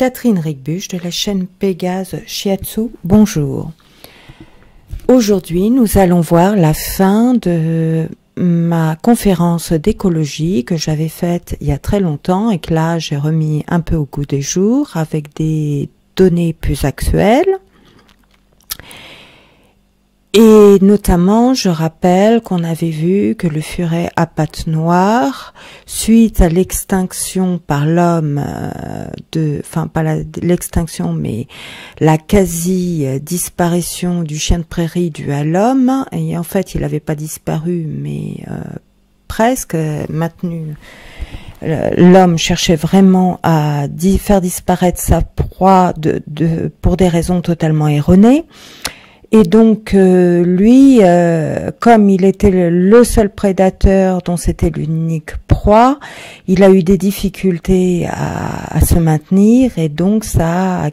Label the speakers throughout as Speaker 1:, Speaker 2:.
Speaker 1: Catherine Rigbuch de la chaîne Pégase Shiatsu. Bonjour. Aujourd'hui, nous allons voir la fin de ma conférence d'écologie que j'avais faite il y a très longtemps et que là j'ai remis un peu au goût des jours avec des données plus actuelles. Et notamment, je rappelle qu'on avait vu que le furet à pattes noires, suite à l'extinction par l'homme euh, de, enfin pas l'extinction, mais la quasi-disparition du chien de prairie dû à l'homme, et en fait il n'avait pas disparu, mais euh, presque maintenu. L'homme cherchait vraiment à faire disparaître sa proie de, de, pour des raisons totalement erronées. Et donc euh, lui, euh, comme il était le, seul prédateur dont c'était l'unique proie, il a eu des difficultés à, se maintenir et donc ça a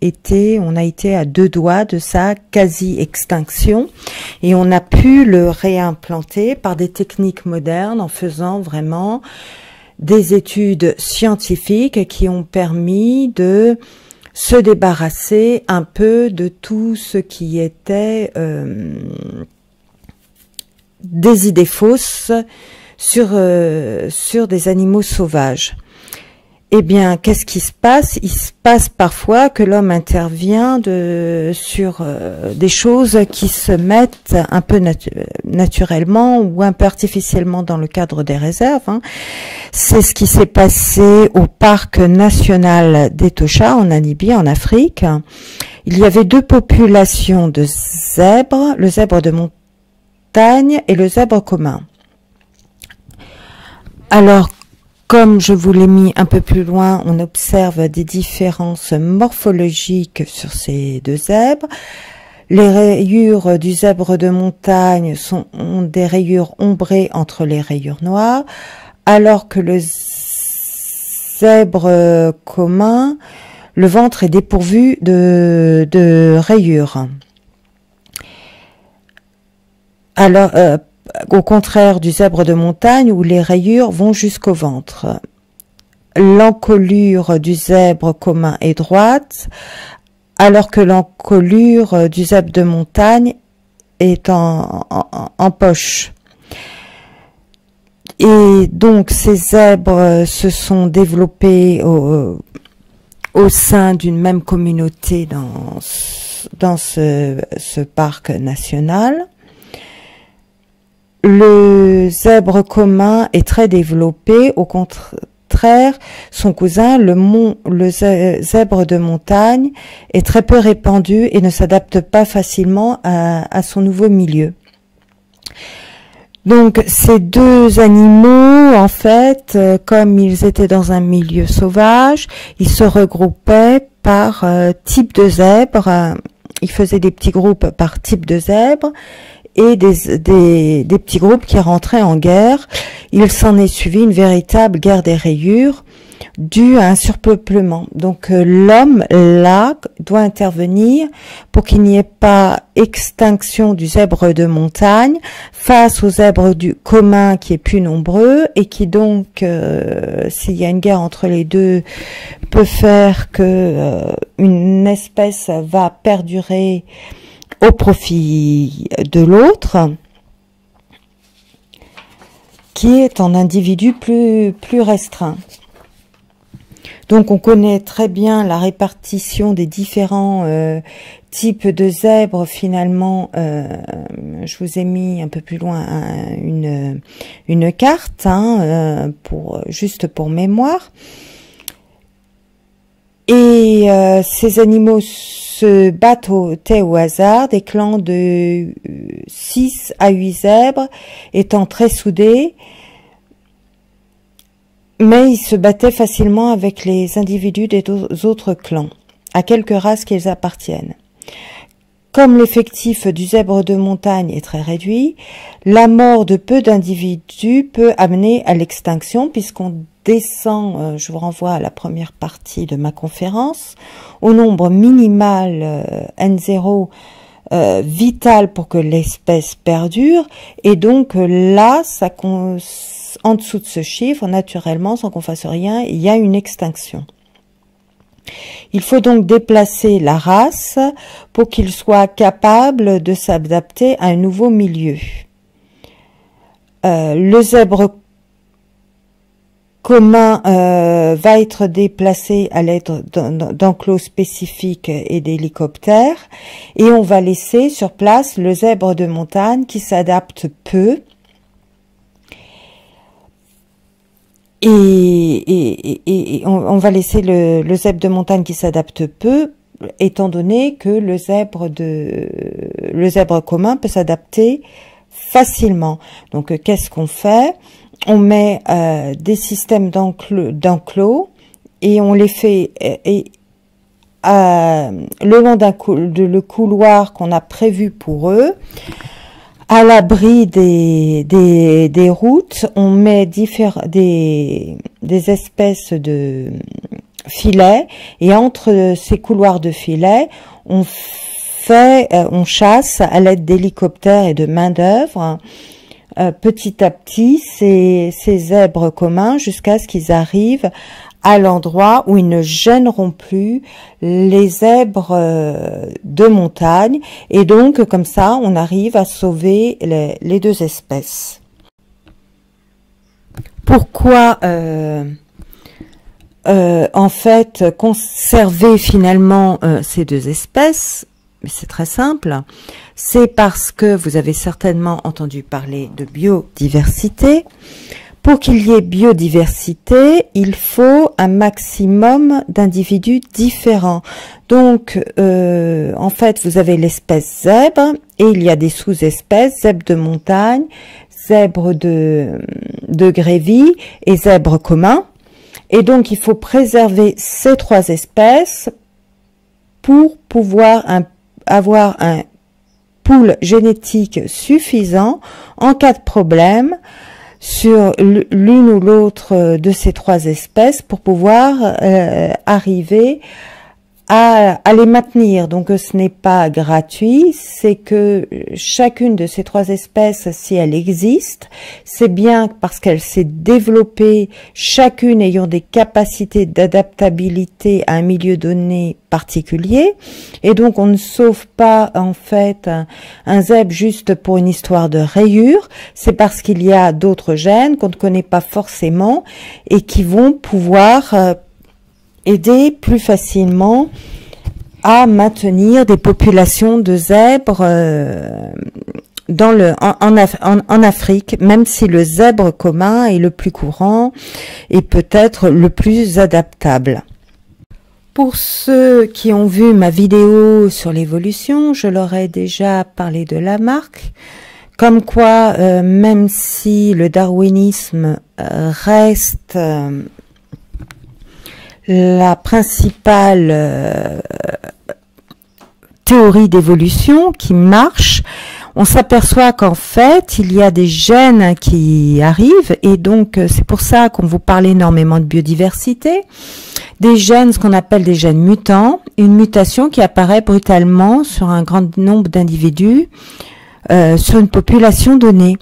Speaker 1: été, on a été à deux doigts de sa quasi-extinction. Et on a pu le réimplanter par des techniques modernes en faisant vraiment des études scientifiques qui ont permis de se débarrasser un peu de tout ce qui était euh, des idées fausses sur, euh, sur des animaux sauvages eh bien, qu'est-ce qui se passe? Il se passe parfois que l'homme intervient sur euh, des choses qui se mettent un peu naturellement ou un peu artificiellement dans le cadre des réserves. Hein. C'est ce qui s'est passé au parc national d'Etosha en Namibie, en Afrique. Il y avait deux populations de zèbres, le zèbre de montagne et le zèbre commun. Alors, comme je vous l'ai mis un peu plus loin, on observe des différences morphologiques sur ces deux zèbres. Les rayures du zèbre de montagne sont ont des rayures ombrées entre les rayures noires, alors que le zèbre commun, le ventre est dépourvu de, de rayures. Alors, euh, au contraire du zèbre de montagne où les rayures vont jusqu'au ventre. L'encolure du zèbre commun est droite, alors que l'encolure du zèbre de montagne est en, poche. Et donc ces zèbres se sont développés au, sein d'une même communauté dans, dans ce parc national. Le zèbre commun est très développé, au contraire, son cousin, le, zèbre de montagne, est très peu répandu et ne s'adapte pas facilement à, son nouveau milieu. Donc ces deux animaux, en fait, euh, comme ils étaient dans un milieu sauvage, ils se regroupaient par euh, type de zèbre. Ils faisaient des petits groupes par type de zèbre et des, petits groupes qui rentraient en guerre. Il s'en est suivi une véritable guerre des rayures due à un surpeuplement. Donc euh, l'homme, là, doit intervenir pour qu'il n'y ait pas extinction du zèbre de montagne face au zèbre du commun qui est plus nombreux et qui donc, euh, s'il y a une guerre entre les deux, peut faire que euh, une espèce va perdurer au profit de l'autre, qui est un individu plus, plus restreint. Donc on connaît très bien la répartition des différents euh, types de zèbres. Finalement, euh, je vous ai mis un peu plus loin une, une carte, hein, euh, pour juste pour mémoire. Et ces animaux se battent au, au hasard, des clans de 6 à 8 zèbres étant très soudés, mais ils se battaient facilement avec les individus des autres clans, à quelque race qu'ils appartiennent. Comme l'effectif du zèbre de montagne est très réduit, la mort de peu d'individus peut amener à l'extinction puisqu'on descend, euh, je vous renvoie à la première partie de ma conférence, au nombre minimal euh, N0 euh, vital pour que l'espèce perdure et donc là, ça, en dessous de ce chiffre, naturellement, sans qu'on fasse rien, il y a une extinction. Il faut donc déplacer la race pour qu'il soit capable de s'adapter à un nouveau milieu. Euh, le zèbre commun euh, va être déplacé à l'aide d'enclos spécifiques et d'hélicoptères et on va laisser sur place le zèbre de montagne qui s'adapte peu et, on, va laisser le, le zèbre de montagne qui s'adapte peu étant donné que le zèbre de le zèbre commun peut s'adapter facilement. Donc qu'est-ce qu'on fait? On met euh, des systèmes d'enclos et on les fait et, le long d'un de le couloir qu'on a prévu pour eux, à l'abri des, des, routes, on met des, des espèces de filets et entre ces couloirs de filets, on fait, euh, on chasse à l'aide d'hélicoptères et de main d'œuvre euh, petit à petit ces, ces zèbres communs jusqu'à ce qu'ils arrivent à l'endroit où ils ne gêneront plus les zèbres euh, de montagne et donc comme ça on arrive à sauver les, deux espèces. Pourquoi euh, en fait conserver finalement ces deux espèces? C'est très simple, c'est parce que vous avez certainement entendu parler de biodiversité. Pour qu'il y ait biodiversité, il faut un maximum d'individus différents. Donc, euh, en fait, vous avez l'espèce zèbre et il y a des sous-espèces, zèbre de montagne, zèbre de, de grévy et zèbre commun. Et donc, il faut préserver ces trois espèces pour pouvoir avoir un pool génétique suffisant en cas de problème sur l'une ou l'autre de ces trois espèces pour pouvoir euh, arriver à, les maintenir. Donc ce n'est pas gratuit, c'est que chacune de ces trois espèces, si elle existe, c'est bien parce qu'elle s'est développée, chacune ayant des capacités d'adaptabilité à un milieu donné particulier. Et donc on ne sauve pas en fait un, zèbre juste pour une histoire de rayure, c'est parce qu'il y a d'autres gènes qu'on ne connaît pas forcément et qui vont pouvoir euh, aider plus facilement à maintenir des populations de zèbres euh, dans le, en, Afrique, même si le zèbre commun est le plus courant et peut-être le plus adaptable. Pour ceux qui ont vu ma vidéo sur l'évolution, je leur ai déjà parlé de la marque, comme quoi euh, même si le darwinisme euh, reste la principale euh, théorie d'évolution qui marche, on s'aperçoit qu'en fait, il y a des gènes qui arrivent et donc euh, c'est pour ça qu'on vous parle énormément de biodiversité. Des gènes, ce qu'on appelle des gènes mutants, une mutation qui apparaît brutalement sur un grand nombre d'individus euh, sur une population donnée.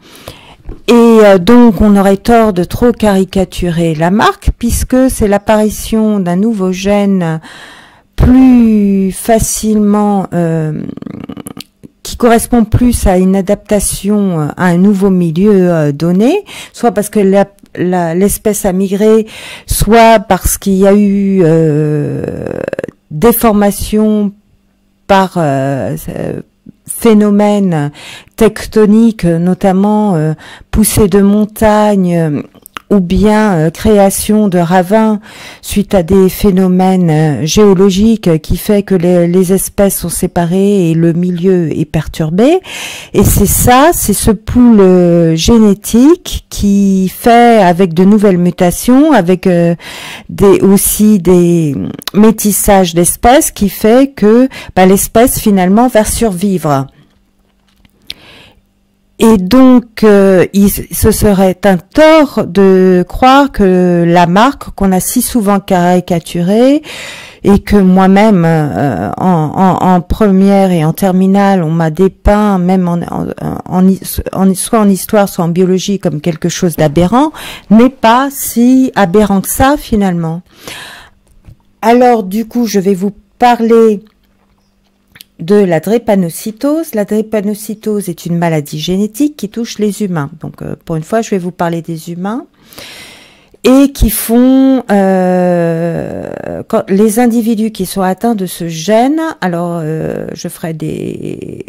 Speaker 1: Et euh, donc, on aurait tort de trop caricaturer la marque, puisque c'est l'apparition d'un nouveau gène plus facilement, euh, qui correspond plus à une adaptation euh, à un nouveau milieu donné, soit parce que l'espèce a migré, soit parce qu'il y a eu déformation par phénomènes tectoniques, notamment euh, poussées de montagnes, ou bien euh, création de ravins suite à des phénomènes euh, géologiques qui fait que les, espèces sont séparées et le milieu est perturbé. Et c'est ça, c'est ce pool euh, génétique qui fait avec de nouvelles mutations, avec aussi des métissages d'espèces qui fait que bah, l'espèce finalement va survivre. Et donc, euh, ce serait un tort de croire que la marque qu'on a si souvent caricaturée et que moi-même, euh, en, première et en terminale, on m'a dépeint, même en, en, soit en histoire, soit en biologie, comme quelque chose d'aberrant, n'est pas si aberrant que ça finalement. alors du coup, je vais vous parler de la drépanocytose. La drépanocytose est une maladie génétique qui touche les humains. Donc euh, pour une fois, je vais vous parler des humains et qui font euh, les individus qui sont atteints de ce gène. Alors euh, je ferai des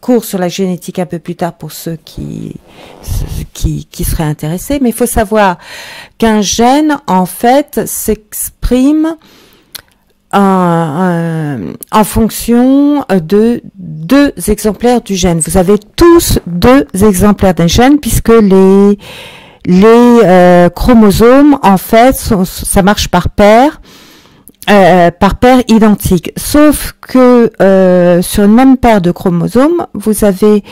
Speaker 1: cours sur la génétique un peu plus tard pour ceux qui qui, qui seraient intéressés. Mais il faut savoir qu'un gène en fait s'exprime en, fonction de deux exemplaires du gène. Vous avez tous deux exemplaires d'un gène puisque les les euh, chromosomes en fait ça marche par paire. Euh, par paire identique. Sauf que euh, sur une même paire de chromosomes, vous avez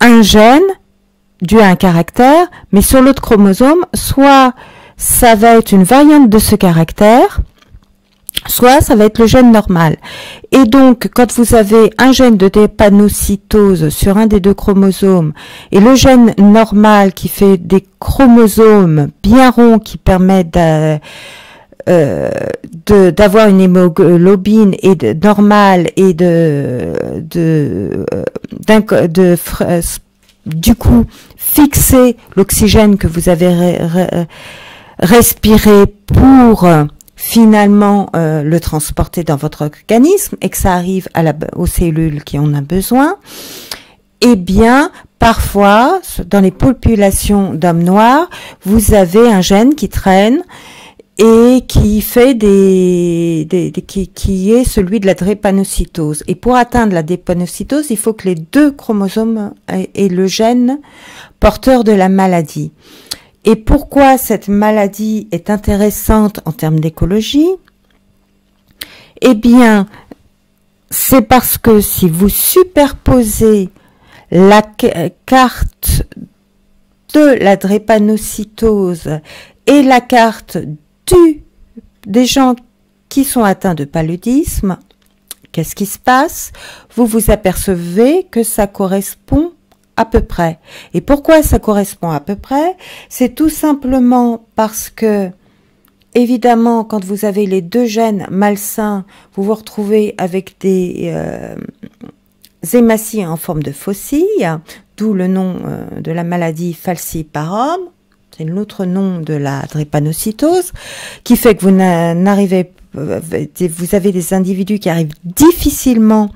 Speaker 1: un gène dû à un caractère, mais sur l'autre chromosome, soit ça va être une variante de ce caractère, soit ça va être le gène normal. Et donc, quand vous avez un gène de dépanocytose sur un des deux chromosomes et le gène normal qui fait des chromosomes bien ronds qui permettent euh, d'avoir une hémoglobine et de, normale et de, de, de, du coup fixer l'oxygène que vous avez respiré pour finalement euh, le transporter dans votre organisme et que ça arrive à la, aux cellules qui en ont besoin, eh bien, parfois, dans les populations d'hommes noirs, vous avez un gène qui traîne et qui fait des, des, qui, qui, est celui de la drépanocytose. Et pour atteindre la drépanocytose, il faut que les deux chromosomes aient le gène porteur de la maladie. Et pourquoi cette maladie est intéressante en termes d'écologie? Eh bien, c'est parce que si vous superposez la carte de la drépanocytose et la carte du, des gens qui sont atteints de paludisme, qu'est-ce qui se passe? Vous vous apercevez que ça correspond à peu près. Et pourquoi ça correspond à peu près? C'est tout simplement parce que, évidemment, quand vous avez les deux gènes malsains, vous vous retrouvez avec des euh, hématies en forme de faucille, d'où le nom euh, de la maladie falciparum. C'est l'autre nom de la drépanocytose, qui fait que vous n'arrivez euh, vous avez des individus qui arrivent difficilement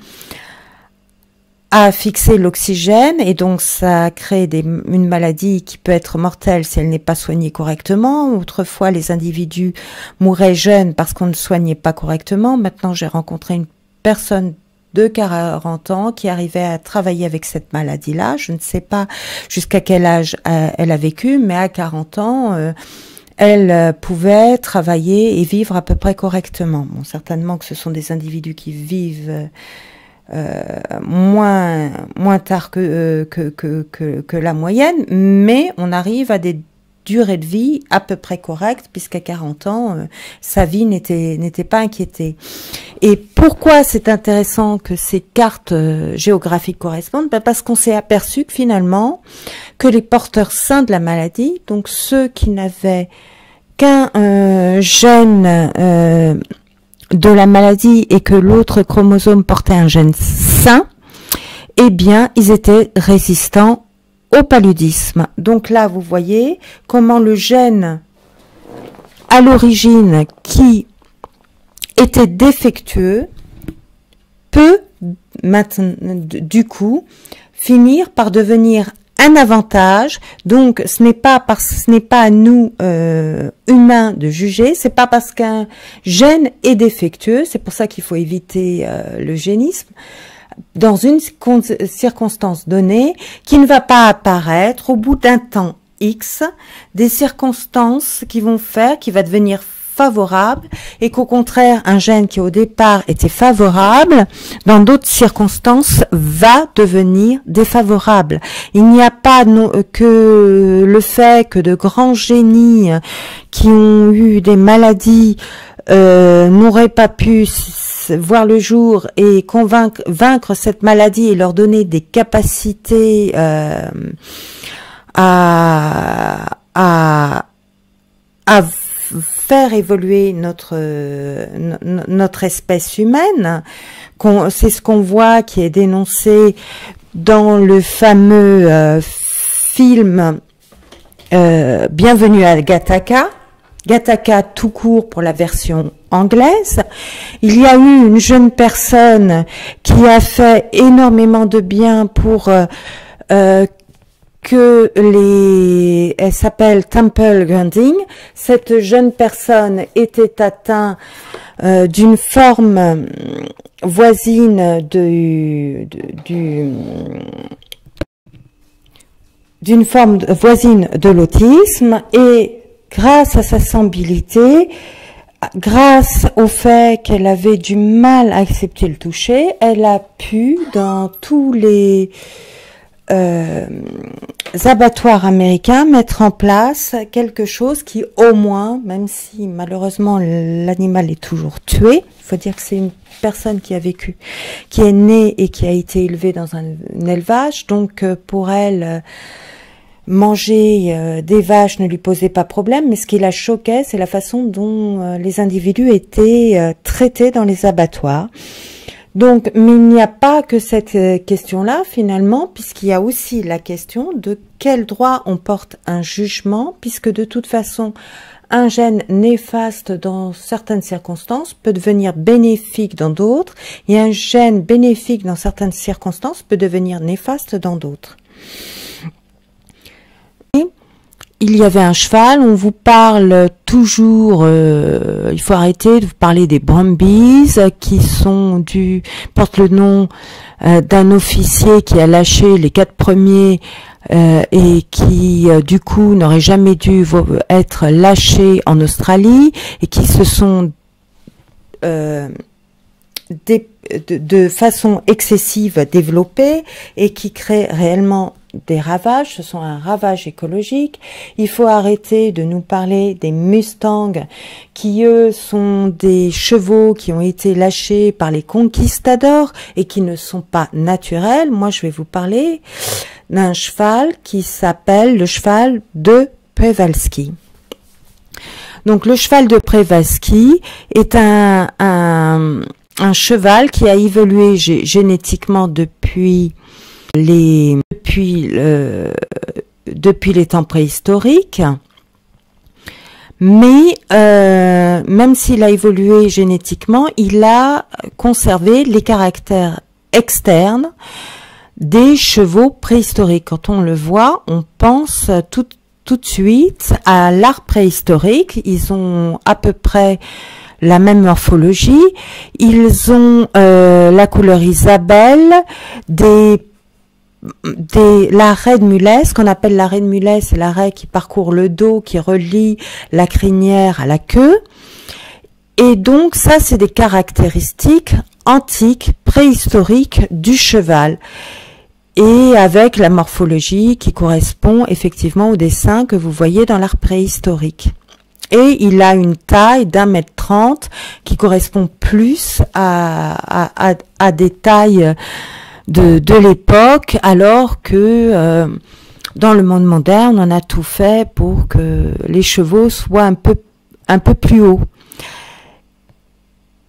Speaker 1: à fixer l'oxygène et donc ça crée des, une maladie qui peut être mortelle si elle n'est pas soignée correctement. Autrefois, les individus mouraient jeunes parce qu'on ne soignait pas correctement. Maintenant, j'ai rencontré une personne de 40 ans qui arrivait à travailler avec cette maladie-là. Je ne sais pas jusqu'à quel âge euh, elle a vécu, mais à 40 ans, euh, elle euh, pouvait travailler et vivre à peu près correctement. Bon, certainement que ce sont des individus qui vivent moins moins tard euh, que, que, que, que, la moyenne, mais on arrive à des durées de vie à peu près correctes, puisqu'à 40 ans, euh, sa vie n'était n'était pas inquiétée. Et pourquoi c'est intéressant que ces cartes géographiques correspondent? Ben Parce qu'on s'est aperçu que finalement, que les porteurs sains de la maladie, donc ceux qui n'avaient qu'un gène de la maladie et que l'autre chromosome portait un gène sain, eh bien, ils étaient résistants au paludisme. Donc là, vous voyez comment le gène à l'origine qui était défectueux peut maintenant, du coup, finir par devenir un avantage. Donc, ce n'est pas parce ce n'est pas à nous euh, humains de juger. C'est pas parce qu'un gène est défectueux. C'est pour ça qu'il faut éviter euh, le génisme dans une circonstance donnée qui ne va pas apparaître au bout d'un temps X des circonstances qui vont faire, qui va devenir favorable et qu'au contraire, un gène qui au départ était favorable, dans d'autres circonstances, va devenir défavorable. Il n'y a pas que le fait que de grands génies qui ont eu des maladies euh, n'auraient pas pu voir le jour et convaincre vaincre cette maladie et leur donner des capacités euh, à, à faire évoluer notre notre espèce humaine. C'est ce qu'on voit qui est dénoncé dans le fameux film Bienvenue à Gattaca Gattaca tout court pour la version anglaise. Il y a eu une jeune personne qui a fait énormément de bien pour euh, euh, que les... Elle s'appelle Temple Granding. Cette jeune personne était atteinte euh, d'une forme voisine de, du d'une forme voisine de l'autisme et grâce à sa sensibilité, grâce au fait qu'elle avait du mal à accepter le toucher, elle a pu, dans tous les euh, abattoirs américains, mettre en place quelque chose qui, au moins, même si malheureusement l'animal est toujours tué, il faut dire que c'est une personne qui a vécu, qui est née et qui a été élevée dans un, élevage, donc euh, pour elle manger euh, des vaches ne lui posait pas problème, mais ce qui la choquait, c'est la façon dont les individus étaient traités dans les abattoirs. Donc, mais il n'y a pas que cette question-là, finalement, puisqu'il y a aussi la question de quel droit on porte un jugement, puisque de toute façon, un gène néfaste dans certaines circonstances peut devenir bénéfique dans d'autres, et un gène bénéfique dans certaines circonstances peut devenir néfaste dans d'autres il y avait un cheval, on vous parle toujours, euh, il faut arrêter de vous parler des Brumbies qui sont du, portent le nom euh, d'un officier qui a lâché les quatre premiers euh, et qui du coup n'aurait jamais dû être lâché en Australie et qui se sont de, façon excessive développés et qui créent réellement des ravages, ce sont un ravage écologique. Il faut arrêter de nous parler des Mustangs qui eux sont des chevaux qui ont été lâchés par les conquistadors et qui ne sont pas naturels. Moi, je vais vous parler d'un cheval qui s'appelle le cheval de Przewalski. Donc le cheval de Przewalski est un, un, un cheval qui a évolué génétiquement depuis les depuis depuis les temps préhistoriques. Mais euh, même s'il a évolué génétiquement, il a conservé les caractères externes des chevaux préhistoriques. Quand on le voit, on pense tout, tout de suite à l'art préhistorique. Ils ont à peu près la même morphologie. Ils ont euh, la couleur Isabelle, des des, l'arrêt de Mulet, qu'on appelle l'arrêt de Mulet, c'est l'arrêt qui parcourt le dos, qui relie la crinière à la queue. Et donc ça, c'est des caractéristiques antiques, préhistoriques du cheval. Et avec la morphologie qui correspond effectivement au dessin que vous voyez dans l'art préhistorique. Et il a une taille d'un mètre trente qui correspond plus à, à, à des tailles de, de l'époque, alors que euh, dans le monde moderne, on a tout fait pour que les chevaux soient un peu, un peu plus hauts.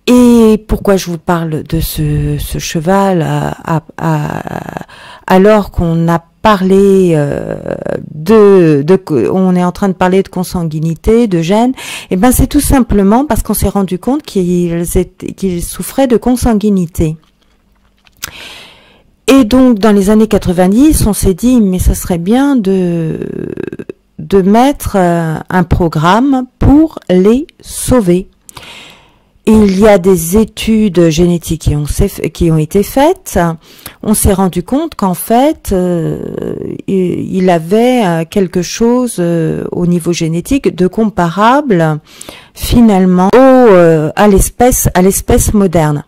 Speaker 1: Et pourquoi je vous parle de ce, cheval à, alors qu'on a parlé euh, de, de, on est en train de parler de consanguinité, de gènes, et eh ben c'est tout simplement parce qu'on s'est rendu compte qu'ils qu'ils souffraient de consanguinité. Et donc, dans les années 90, on s'est dit, mais ça serait bien de, de mettre euh, un programme pour les sauver. il y a des études génétiques qui ont, été faites. On s'est rendu compte qu'en fait, euh, il avait euh, quelque chose au niveau génétique de comparable finalement à l'espèce à l'espèce moderne.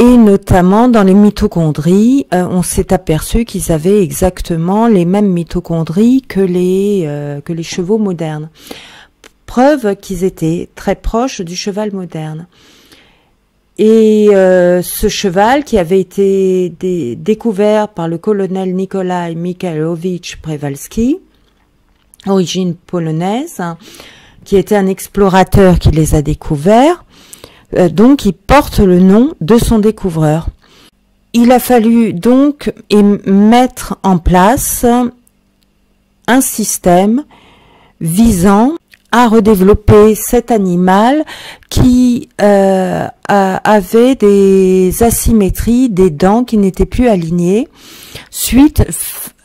Speaker 1: Et notamment dans les mitochondries, euh, on s'est aperçu qu'ils avaient exactement les mêmes mitochondries que les, euh, que les chevaux modernes. Preuve qu'ils étaient très proches du cheval moderne. Et euh, ce cheval qui avait été découvert par le colonel Nikolai Mikhailovich Przewalski, origine polonaise, qui était un explorateur qui les a découverts. Euh, donc, il porte le nom de son découvreur. Il a fallu donc mettre en place un système visant à redévelopper cet animal qui euh, avait des asymétries, des dents qui n'étaient plus alignées suite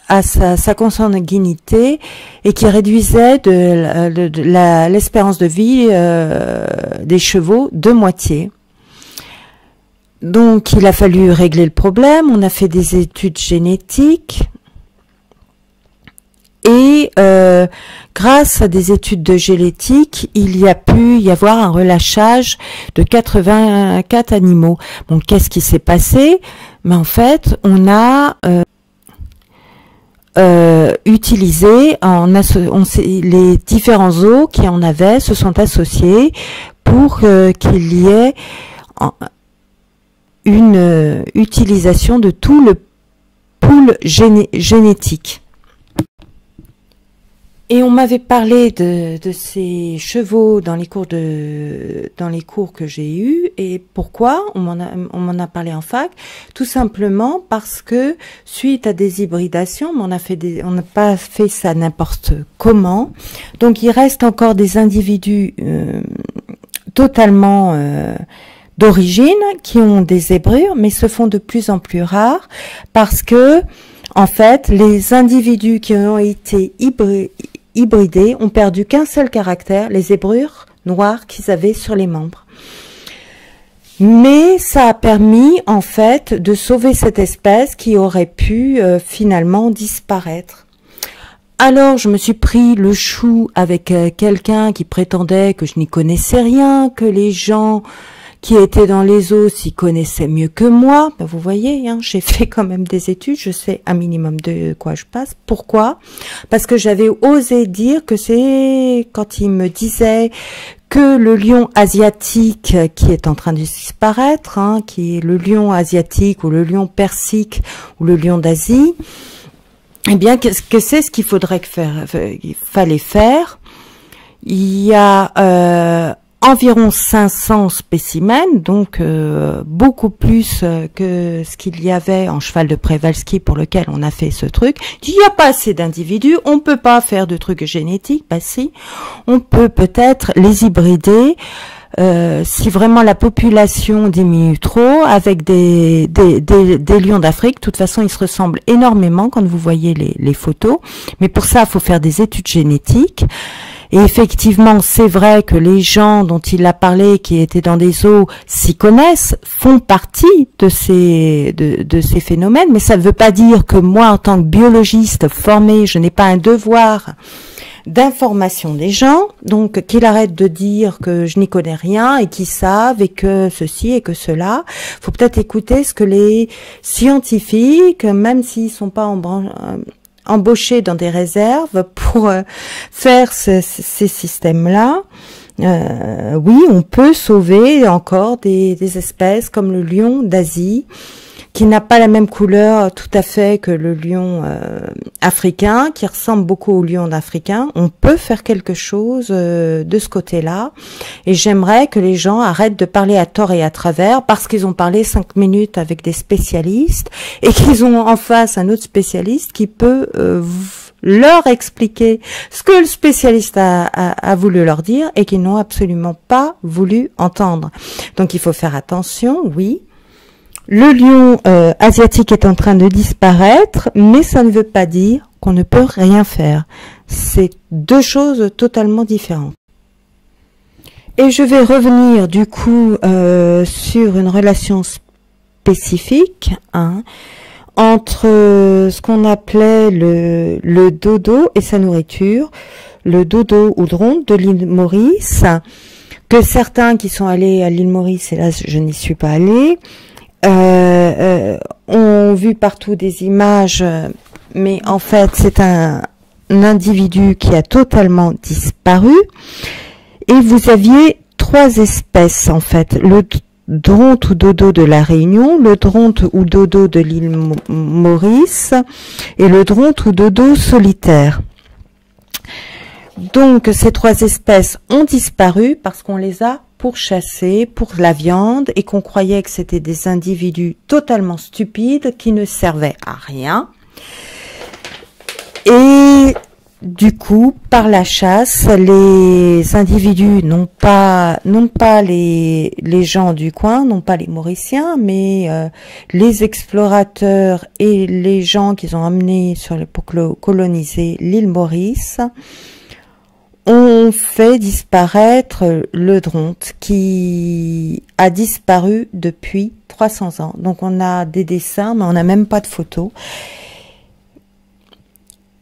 Speaker 1: à sa, consanguinité et qui réduisait de, l'espérance de, vie euh, des chevaux de moitié. Donc il a fallu régler le problème, on a fait des études génétiques et euh, grâce à des études de génétique, il y a pu y avoir un relâchage de 84 animaux. Bon, qu'est-ce qui s'est passé? Mais en fait, on a euh, euh, utilisé en les différents os qui en avaient se sont associés pour qu'il y ait une utilisation de tout le pool génétique. Et on m'avait parlé de, ces chevaux dans les cours de dans les cours que j'ai eus et pourquoi on m'en a on m'en a parlé en fac. Tout simplement parce que suite à des hybridations on a fait des on n'a pas fait ça n'importe comment. Donc il reste encore des individus euh, totalement euh, d'origine qui ont des zébrures mais se font de plus en plus rares parce que en fait, les individus qui ont été hybridés hybridés ont perdu qu'un seul caractère, les zébrures noires qu'ils avaient sur les membres. Mais ça a permis en fait de sauver cette espèce qui aurait pu euh, finalement disparaître. Alors je me suis pris le chou avec euh, quelqu'un qui prétendait que je n'y connaissais rien, que les gens qui était dans les eaux s'y connaissait mieux que moi. Ben, vous voyez, hein, j'ai fait quand même des études, je sais un minimum de quoi je passe. Pourquoi? Parce que j'avais osé dire que c'est quand il me disait que le lion asiatique qui est en train de disparaître, hein, qui est le lion asiatique ou le lion persique ou le lion d'Asie, eh bien, qu'est-ce que c'est ce qu'il faudrait faire, il fallait faire? Il y a euh, environ 500 spécimens, donc euh, beaucoup plus euh, que ce qu'il y avait en cheval de Przewalski pour lequel on a fait ce truc. Il n'y a pas assez d'individus, on peut pas faire de trucs génétiques, bah si, on peut peut-être les hybrider. Euh, si vraiment la population diminue trop, avec des, des, des, lions d'Afrique, de toute façon ils se ressemblent énormément quand vous voyez les, les photos, mais pour ça il faut faire des études génétiques. Et effectivement, c'est vrai que les gens dont il a parlé, qui étaient dans des eaux, s'y connaissent, font partie de ces, de, ces phénomènes, mais ça ne veut pas dire que moi, en tant que biologiste formé, je n'ai pas un devoir d'information des gens, donc qu'ils arrêtent de dire que je n'y connais rien et qu'ils savent et que ceci et que cela. Faut peut-être écouter ce que les scientifiques, même s'ils sont pas en branche, embauchés dans des réserves pour euh, faire ces systèmes-là. Euh, oui, on peut sauver encore des, des espèces comme le lion d'Asie, qui n'a pas la même couleur tout à fait que le lion euh, africain, qui ressemble beaucoup au lion africain. On peut faire quelque chose euh, de ce côté-là. Et j'aimerais que les gens arrêtent de parler à tort et à travers parce qu'ils ont parlé cinq minutes avec des spécialistes et qu'ils ont en face un autre spécialiste qui peut euh, leur expliquer ce que le spécialiste a, a voulu leur dire et qu'ils n'ont absolument pas voulu entendre. Donc il faut faire attention, oui, le lion euh, asiatique est en train de disparaître, mais ça ne veut pas dire qu'on ne peut rien faire. C'est deux choses totalement différentes. Et je vais revenir du coup euh, sur une relation spécifique hein, entre ce qu'on appelait le, dodo et sa nourriture, le dodo ou drone de l'île Maurice, que certains qui sont allés à l'île Maurice, là je n'y suis pas allée, euh, euh, ont vu partout des images, mais en fait c'est un, individu qui a totalement disparu. Et vous aviez trois espèces en fait. Le dronte ou dodo de la Réunion, le dronte ou dodo de l'île Maurice et le dronte ou dodo solitaire. Donc ces trois espèces ont disparu parce qu'on les a pourchassées pour la viande et qu'on croyait que c'était des individus totalement stupides qui ne servaient à rien. Et du coup, par la chasse, les individus, non pas, les, gens du coin, non pas les Mauriciens, mais euh, les explorateurs et les gens qu'ils ont amenés sur pour coloniser l'île Maurice, ont fait disparaître le dronte qui a disparu depuis 300 ans. Donc on a des dessins, mais on n'a même pas de photos.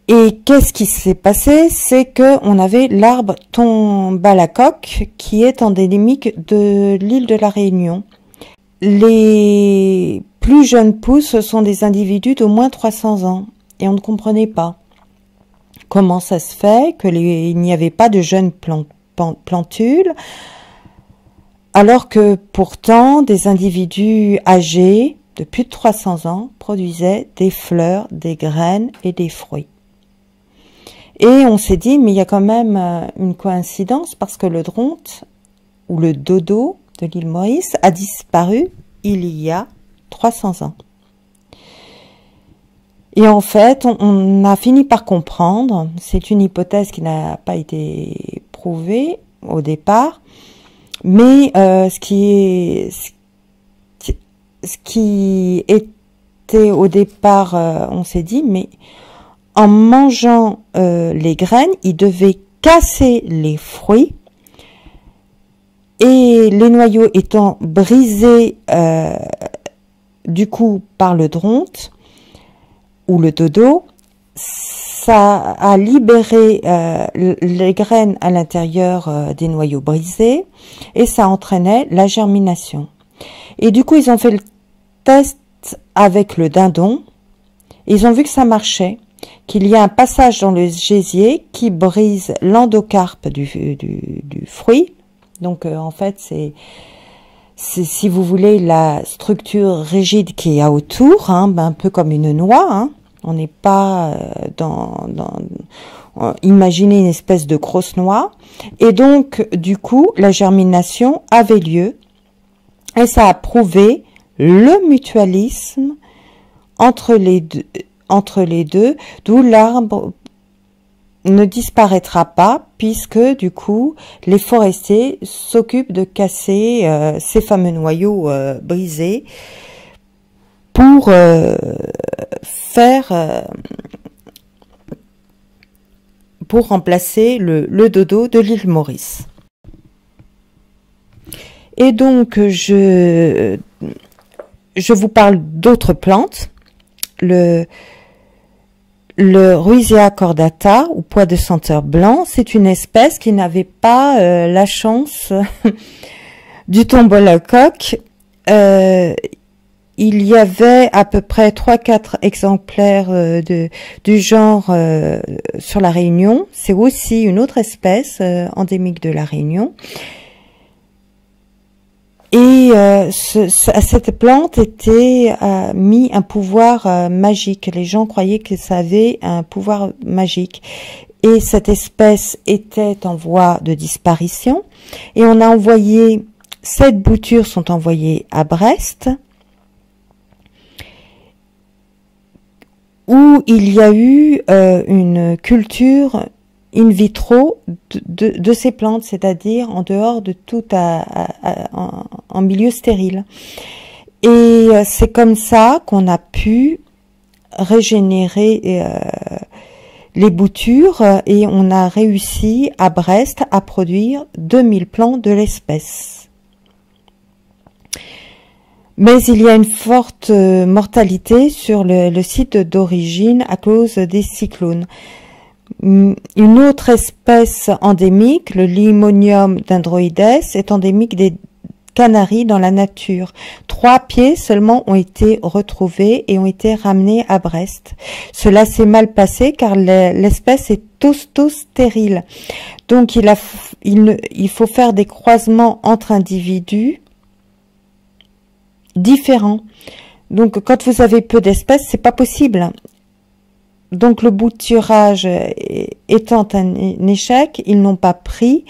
Speaker 1: Et qu'est-ce qui s'est passé? C'est que on avait l'arbre tombalacoque qui est endémique de l'île de la Réunion. Les plus jeunes pousses sont des individus d'au moins 300 ans et on ne comprenait pas comment ça se fait qu'il n'y avait pas de jeunes plantules alors que pourtant des individus âgés de plus de 300 ans produisaient des fleurs, des graines et des fruits. Et on s'est dit, mais il y a quand même euh, une coïncidence parce que le dronte ou le dodo de l'île Maurice a disparu il y a 300 ans. Et en fait, on, a fini par comprendre, c'est une hypothèse qui n'a pas été prouvée au départ, mais euh, ce qui est ce qui était au départ, euh, on s'est dit, mais en mangeant euh, les graines, il devait casser les fruits. Et les noyaux étant brisés euh, du coup par le dronte ou le dodo, ça a libéré euh, les graines à l'intérieur des noyaux brisés et ça entraînait la germination. Et du coup, ils ont fait le test avec le dindon. Ils ont vu que ça marchait qu'il y a un passage dans le gésier qui brise l'endocarpe du, du, fruit. Donc euh, en fait, c'est si vous voulez la structure rigide qui y a autour, hein, ben, un peu comme une noix. Hein. On n'est pas euh, dans, dans imaginez une espèce de grosse noix. Et donc, du coup, la germination avait lieu et ça a prouvé le mutualisme entre les deux, d'où l'arbre ne disparaîtra pas puisque du coup les forestiers s'occupent de casser euh, ces fameux noyaux euh, brisés pour euh, faire pour remplacer le, le dodo de l'île Maurice. Et donc je je vous parle d'autres plantes. Le le Ruisia cordata, ou pois de senteur blanc, c'est une espèce qui n'avait pas euh, la chance du tombeau coq. Euh, il y avait à peu près 3-4 exemplaires euh, de, du genre sur la Réunion. C'est aussi une autre espèce endémique de la Réunion. Et euh, cette plante était euh, mis un pouvoir euh, magique. Les gens croyaient que ça avait un pouvoir magique. Et cette espèce était en voie de disparition. Et on a envoyé, sept boutures sont envoyées à Brest, où il y a eu une culture in vitro de, ces plantes, c'est-à-dire en dehors de tout en, milieu stérile. Et euh, c'est comme ça qu'on a pu régénérer euh, les boutures et on a réussi à Brest à produire 2000 plants de l'espèce. Mais il y a une forte euh, mortalité sur le site d'origine à cause des cyclones. Une autre espèce endémique, le Limonium dendroides, est endémique des Canaries dans la nature. Trois pieds seulement ont été retrouvés et ont été ramenés à Brest. Cela s'est mal passé car l'espèce est stérile. Donc il, il faut faire des croisements entre individus différents. Donc quand vous avez peu d'espèces, c'est pas possible donc le bouturage étant un, échec, ils n'ont pas pris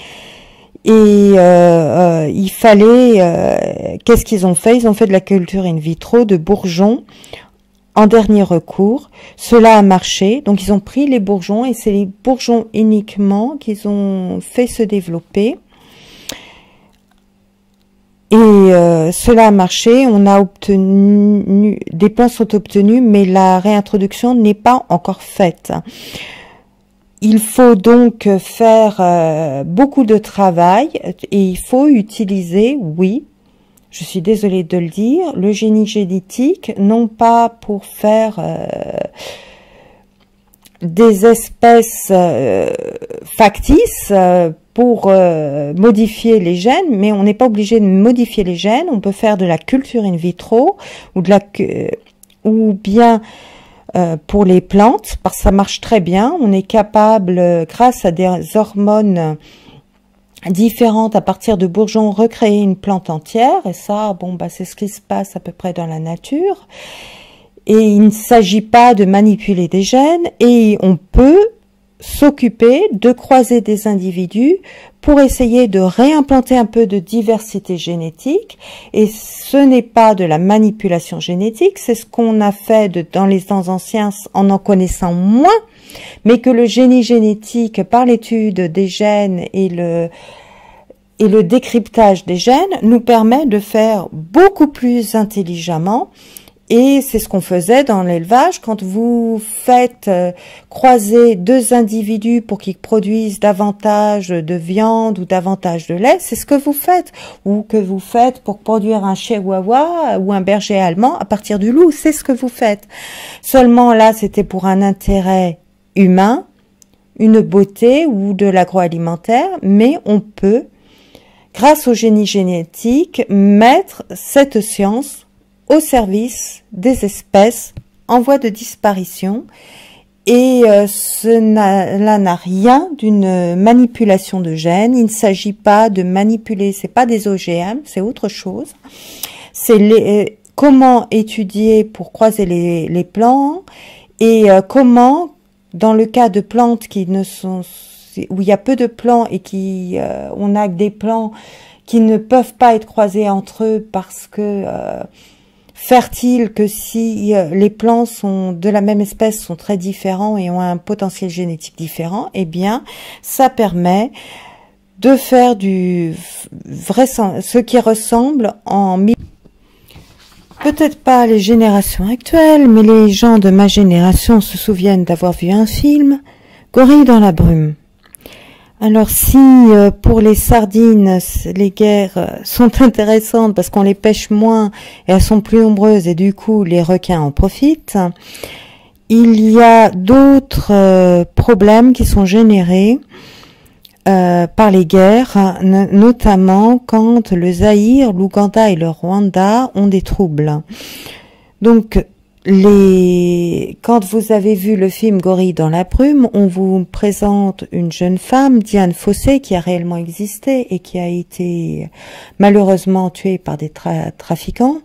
Speaker 1: et euh, euh, il fallait euh, qu'est-ce qu'ils ont fait? Ils ont fait de la culture in vitro de bourgeons en dernier recours. Cela a marché, donc ils ont pris les bourgeons et c'est les bourgeons uniquement qu'ils ont fait se développer. Et euh, cela a marché, on a obtenu, des plans sont obtenus, mais la réintroduction n'est pas encore faite. Il faut donc faire euh, beaucoup de travail et il faut utiliser, oui, je suis désolée de le dire, le génie génétique, non pas pour faire euh, des espèces factices, pour euh, modifier les gènes, mais on n'est pas obligé de modifier les gènes. On peut faire de la culture in vitro ou de la ou bien euh, pour les plantes, parce que ça marche très bien. On est capable, euh, grâce à des hormones différentes à partir de bourgeons, recréer une plante entière. Et ça, bon, bah, c'est ce qui se passe à peu près dans la nature. Et il ne s'agit pas de manipuler des gènes et on peut s'occuper de croiser des individus pour essayer de réimplanter un peu de diversité génétique. Et ce n'est pas de la manipulation génétique, c'est ce qu'on a fait dans les temps anciens en en connaissant moins, mais que le génie génétique, par l'étude des gènes et le, et le décryptage des gènes, nous permet de faire beaucoup plus intelligemment et c'est ce qu'on faisait dans l'élevage. Quand vous faites euh, croiser deux individus pour qu'ils produisent davantage de viande ou davantage de lait, c'est ce que vous faites. Ou que vous faites pour produire un chihuahua ou un berger allemand à partir du loup, c'est ce que vous faites. Seulement là, c'était pour un intérêt humain, une beauté ou de l'agroalimentaire, mais on peut, grâce au génie génétique, mettre cette science au service des espèces en voie de disparition et euh, cela n'a rien d'une manipulation de gènes. Il ne s'agit pas de manipuler, c'est pas des OGM, c'est autre chose. C'est euh, comment étudier pour croiser les, les plants et euh, comment, dans le cas de plantes qui ne sont où il y a peu de plants et qui on a des plants qui ne peuvent pas être croisés entre eux parce que fertile que si euh, les plants sont de la même espèce sont très différents et ont un potentiel génétique différent, eh bien, ça permet de faire du vrai ce qui ressemble en peut-être pas les générations actuelles, mais les gens de ma génération se souviennent d'avoir vu un film Gorille dans la brume. Alors si euh, pour les sardines, les guerres euh, sont intéressantes parce qu'on les pêche moins et elles sont plus nombreuses et du coup les requins en profitent, il y a d'autres euh, problèmes qui sont générés par les guerres, notamment quand le Zaïre, l'Ouganda et le Rwanda ont des troubles. Donc les, quand vous avez vu le film Gorille dans la brume, on vous présente une jeune femme, Diane Fossé, qui a réellement existé et qui a été malheureusement tuée par des trafiquants.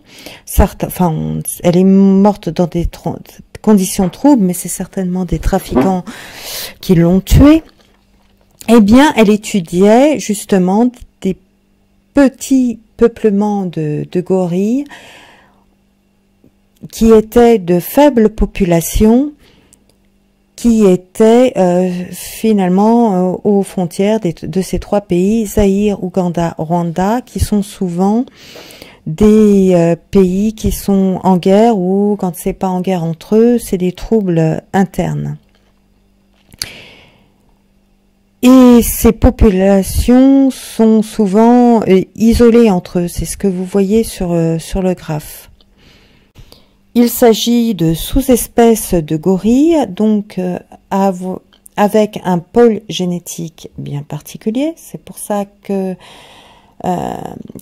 Speaker 1: enfin, elle est morte dans des conditions troubles, mais c'est certainement des trafiquants qui l'ont tuée. Eh bien, elle étudiait justement des petits peuplements de, de gorilles qui étaient de faibles populations qui étaient euh, finalement euh, aux frontières de ces trois pays, Zaïre, Ouganda, Rwanda, qui sont souvent des euh, pays qui sont en guerre ou quand c'est pas en guerre entre eux, c'est des troubles internes. Et ces populations sont souvent isolées entre eux, c'est ce que vous voyez sur, sur le graphe. Il s'agit de sous-espèces de gorilles, donc euh, avec un pôle génétique bien particulier. C'est pour ça que, euh,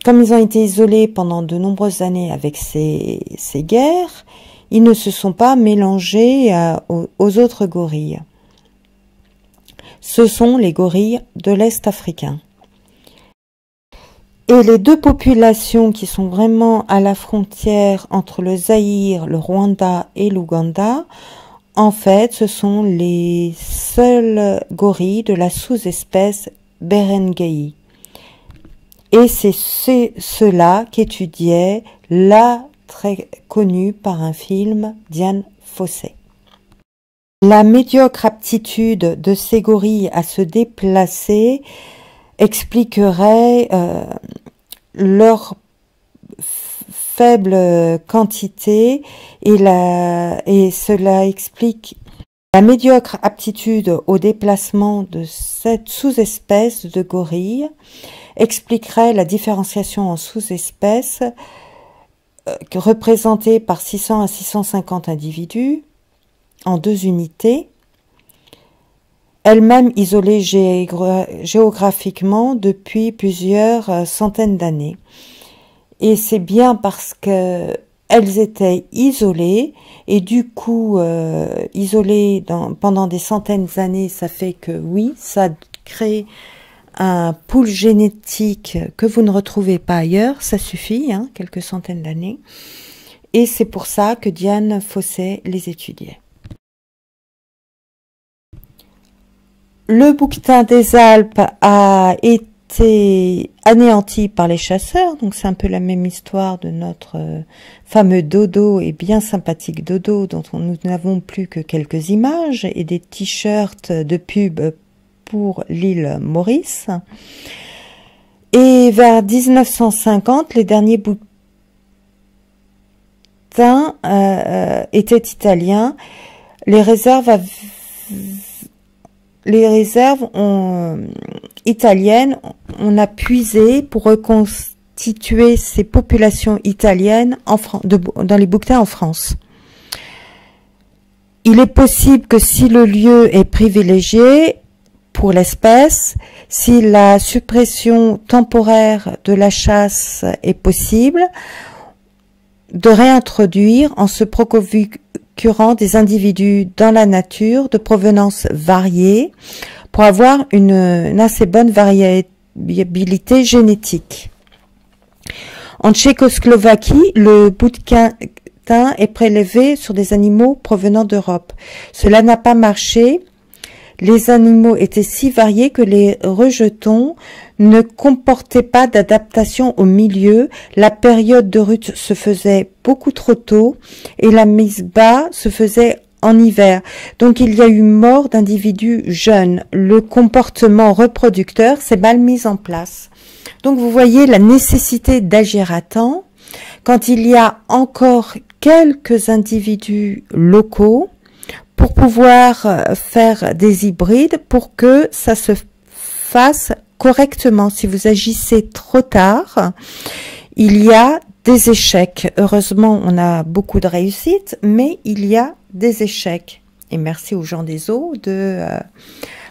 Speaker 1: comme ils ont été isolés pendant de nombreuses années avec ces, guerres, ils ne se sont pas mélangés euh, aux autres gorilles. Ce sont les gorilles de l'Est africain. Et les deux populations qui sont vraiment à la frontière entre le Zaïre, le Rwanda et l'Ouganda en fait, ce sont les seuls gorilles de la sous-espèce Berengei. Et c'est cela qu'étudiait la très connue par un film Diane Fossé. La médiocre aptitude de ces gorilles à se déplacer expliquerait euh, leur faible quantité et, la, et cela explique la médiocre aptitude au déplacement de cette sous-espèce de gorille expliquerait la différenciation en sous-espèces euh, représentée par 600 à 650 individus en deux unités, elles-mêmes isolées géographiquement depuis plusieurs euh, centaines d'années. Et c'est bien parce que elles étaient isolées et du coup euh, isolées pendant des centaines d'années, ça fait que oui, ça crée un pool génétique que vous ne retrouvez pas ailleurs, ça suffit, hein, quelques centaines d'années. Et c'est pour ça que Diane Fosset les étudiait. Le bouquetin des Alpes a été anéanti par les chasseurs, donc c'est un peu la même histoire de notre euh, fameux dodo et bien sympathique dodo dont nous n'avons plus que quelques images et des t-shirts de pub pour l'île Maurice. Et vers 1950, les derniers bouquetins euh, euh, étaient italiens. Les réserves les réserves italiennes, on a puisé pour reconstituer ces populations italiennes en dans les bouquetins en France. Il est possible que si le lieu est privilégié pour l'espèce, si la suppression temporaire de la chasse est possible, de réintroduire en se des individus dans la nature de provenance variée pour avoir une, assez bonne variabilité génétique. En Tchécoslovaquie, le bouquetin est prélevé sur des animaux provenant d'Europe. Cela n'a pas marché. Les animaux étaient si variés que les rejetons ne comportaient pas d'adaptation au milieu, la période de rut se faisait beaucoup trop tôt et la mise bas se faisait en hiver. Donc il y a eu mort d'individus jeunes. Le comportement reproducteur s'est mal mis en place. Donc vous voyez la nécessité d'agir à temps quand il y a encore quelques individus locaux pour pouvoir euh, faire des hybrides pour que ça se fasse correctement. Si vous agissez trop tard, il y a des échecs. Heureusement, on a beaucoup de réussites, mais il y a des échecs. Et merci aux gens des eaux de euh,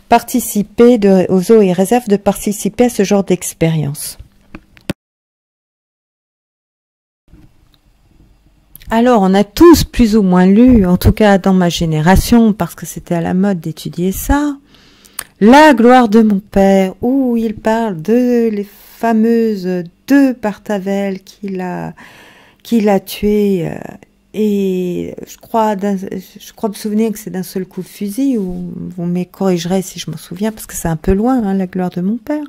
Speaker 1: participer, aux eaux et réserves de participer à ce genre d'expérience. Alors, on a tous plus ou moins lu, en tout cas dans ma génération, parce que c'était à la mode d'étudier ça, La gloire de mon père, où il parle de les fameuses deux Partavel qu'il a, qu'il a tuées. Euh, et je crois, je crois me souvenir que c'est d'un seul coup de fusil, ou vous me corrigerez si je m'en souviens, parce que c'est un peu loin, hein, la gloire de mon père.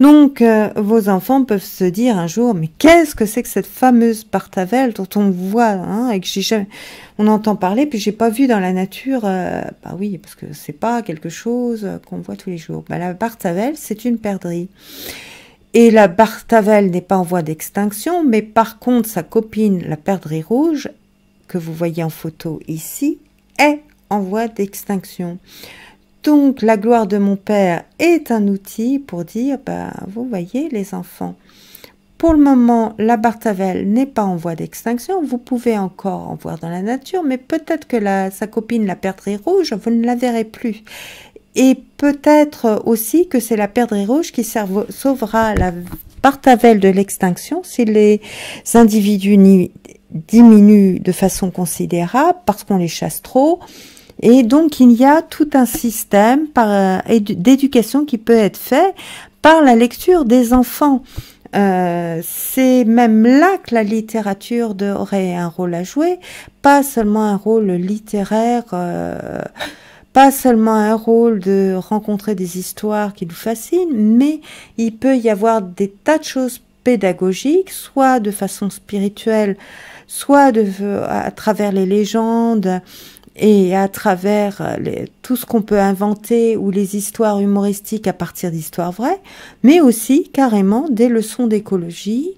Speaker 1: Donc, euh, vos enfants peuvent se dire un jour, mais qu'est-ce que c'est que cette fameuse Partavel dont on voit, hein, et que j'ai jamais, on entend parler, puis j'ai pas vu dans la nature, euh, bah oui, parce que c'est pas quelque chose qu'on voit tous les jours. Bah, la Partavel, c'est une perdrix. Et la Bartavel n'est pas en voie d'extinction, mais par contre sa copine, la perdrix rouge, que vous voyez en photo ici, est en voie d'extinction. Donc la gloire de mon père est un outil pour dire, bah, vous voyez les enfants, pour le moment, la Bartavel n'est pas en voie d'extinction. Vous pouvez encore en voir dans la nature, mais peut-être que sa copine, la perdrix rouge, vous ne la verrez plus. Et peut-être aussi que c'est la perdrix rouge qui sauvera la Bartavel de l'extinction si les individus diminuent de façon considérable parce qu'on les chasse trop. Et donc il y a tout un système d'éducation qui peut être fait par la lecture des enfants. euh, c'est même là que la littérature aurait un rôle à jouer, pas seulement un rôle littéraire, euh, pas seulement un rôle de rencontrer des histoires qui nous fascinent, mais il peut y avoir des tas de choses pédagogiques, soit de façon spirituelle, soit de, à travers les légendes, et à travers euh, tout ce qu'on peut inventer ou les histoires humoristiques à partir d'histoires vraies, mais aussi carrément des leçons d'écologie,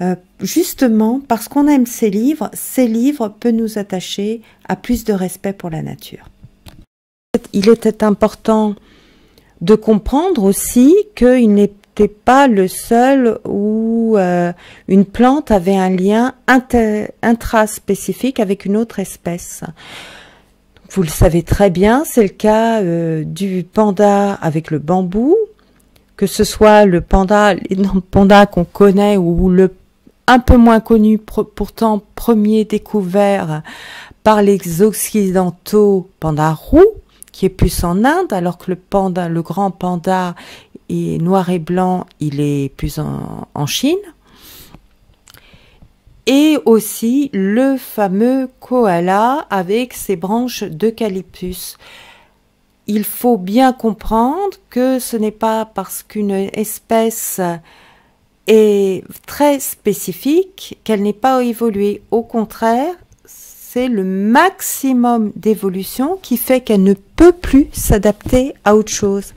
Speaker 1: euh, justement parce qu'on aime ces livres, ces livres peuvent nous attacher à plus de respect pour la nature. Il était important de comprendre aussi qu'il n'était pas le seul où euh, une plante avait un lien intraspécifique avec une autre espèce. Vous le savez très bien, c'est le cas euh, du panda avec le bambou, que ce soit le panda, panda qu'on connaît ou le un peu moins connu, pourtant premier découvert par les occidentaux, panda roux, qui est plus en Inde, alors que le panda, le grand panda est noir et blanc, il est plus en Chine et aussi le fameux koala avec ses branches d'eucalyptus. Il faut bien comprendre que ce n'est pas parce qu'une espèce est très spécifique qu'elle n'est pas évoluée. Au contraire, c'est le maximum d'évolution qui fait qu'elle ne peut plus s'adapter à autre chose.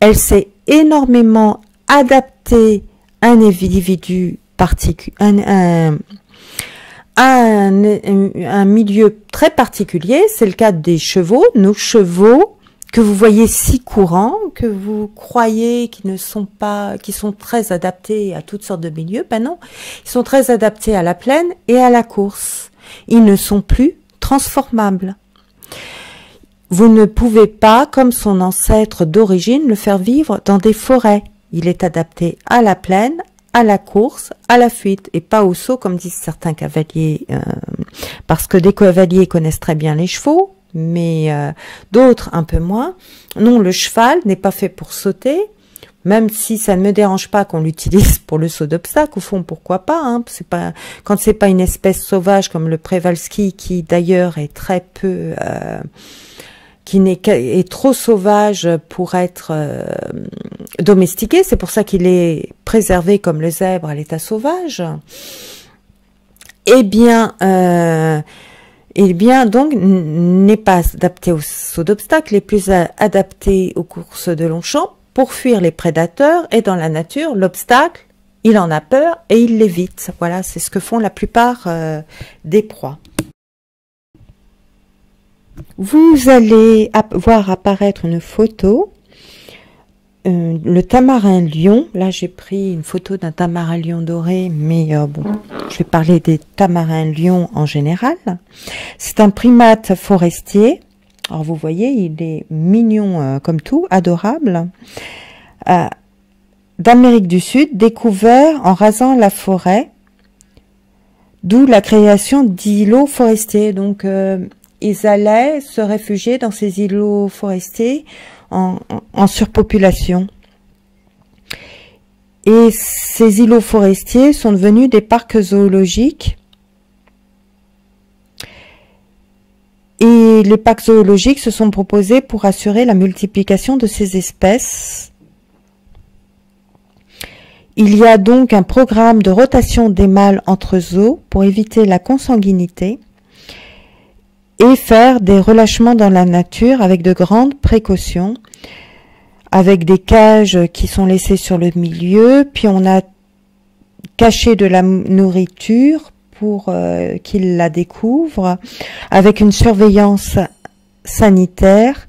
Speaker 1: Elle s'est énormément adaptée à un individu particulier, un, un, milieu très particulier, c'est le cas des chevaux, nos chevaux que vous voyez si courants, que vous croyez qu'ils ne sont pas, qui sont très adaptés à toutes sortes de milieux, ben non, ils sont très adaptés à la plaine et à la course. Ils ne sont plus transformables. Vous ne pouvez pas, comme son ancêtre d'origine, le faire vivre dans des forêts. Il est adapté à la plaine, à la course, à la fuite et pas au saut comme disent certains cavaliers, euh, parce que des cavaliers connaissent très bien les chevaux, mais euh, d'autres un peu moins. Non, le cheval n'est pas fait pour sauter, même si ça ne me dérange pas qu'on l'utilise pour le saut d'obstacle, au fond, pourquoi pas, hein, c'est pas, quand c'est pas une espèce sauvage comme le Prévalski, qui d'ailleurs est très peu, euh, qui n'est est trop sauvage pour être euh, domestiqué. C'est pour ça qu'il est préservé comme le zèbre à l'état sauvage. Eh bien, euh, eh bien donc n'est pas adapté au saut d'obstacle, est plus adapté aux courses de long champ pour fuir les prédateurs. Et dans la nature, l'obstacle, il en a peur et il l'évite. Voilà, c'est ce que font la plupart euh, des proies. Vous allez voir apparaître une photo. Euh, le tamarin lion, là j'ai pris une photo d'un tamarin lion doré, mais euh, bon, je vais parler des tamarins lions en général. C'est un primate forestier. Alors vous voyez, il est mignon euh, comme tout, adorable. D'Amérique du Sud, découvert en rasant la forêt, d'où la création d'îlots forestiers. Donc ils allaient se réfugier dans ces îlots forestiers en, surpopulation. Et ces îlots forestiers sont devenus des parcs zoologiques. Et les parcs zoologiques se sont proposés pour assurer la multiplication de ces espèces. Il y a donc un programme de rotation des mâles entre zoos pour éviter la consanguinité et faire des relâchements dans la nature avec de grandes précautions, avec des cages qui sont laissées sur le milieu, puis on a caché de la nourriture pour euh, la découvrent, avec une surveillance sanitaire,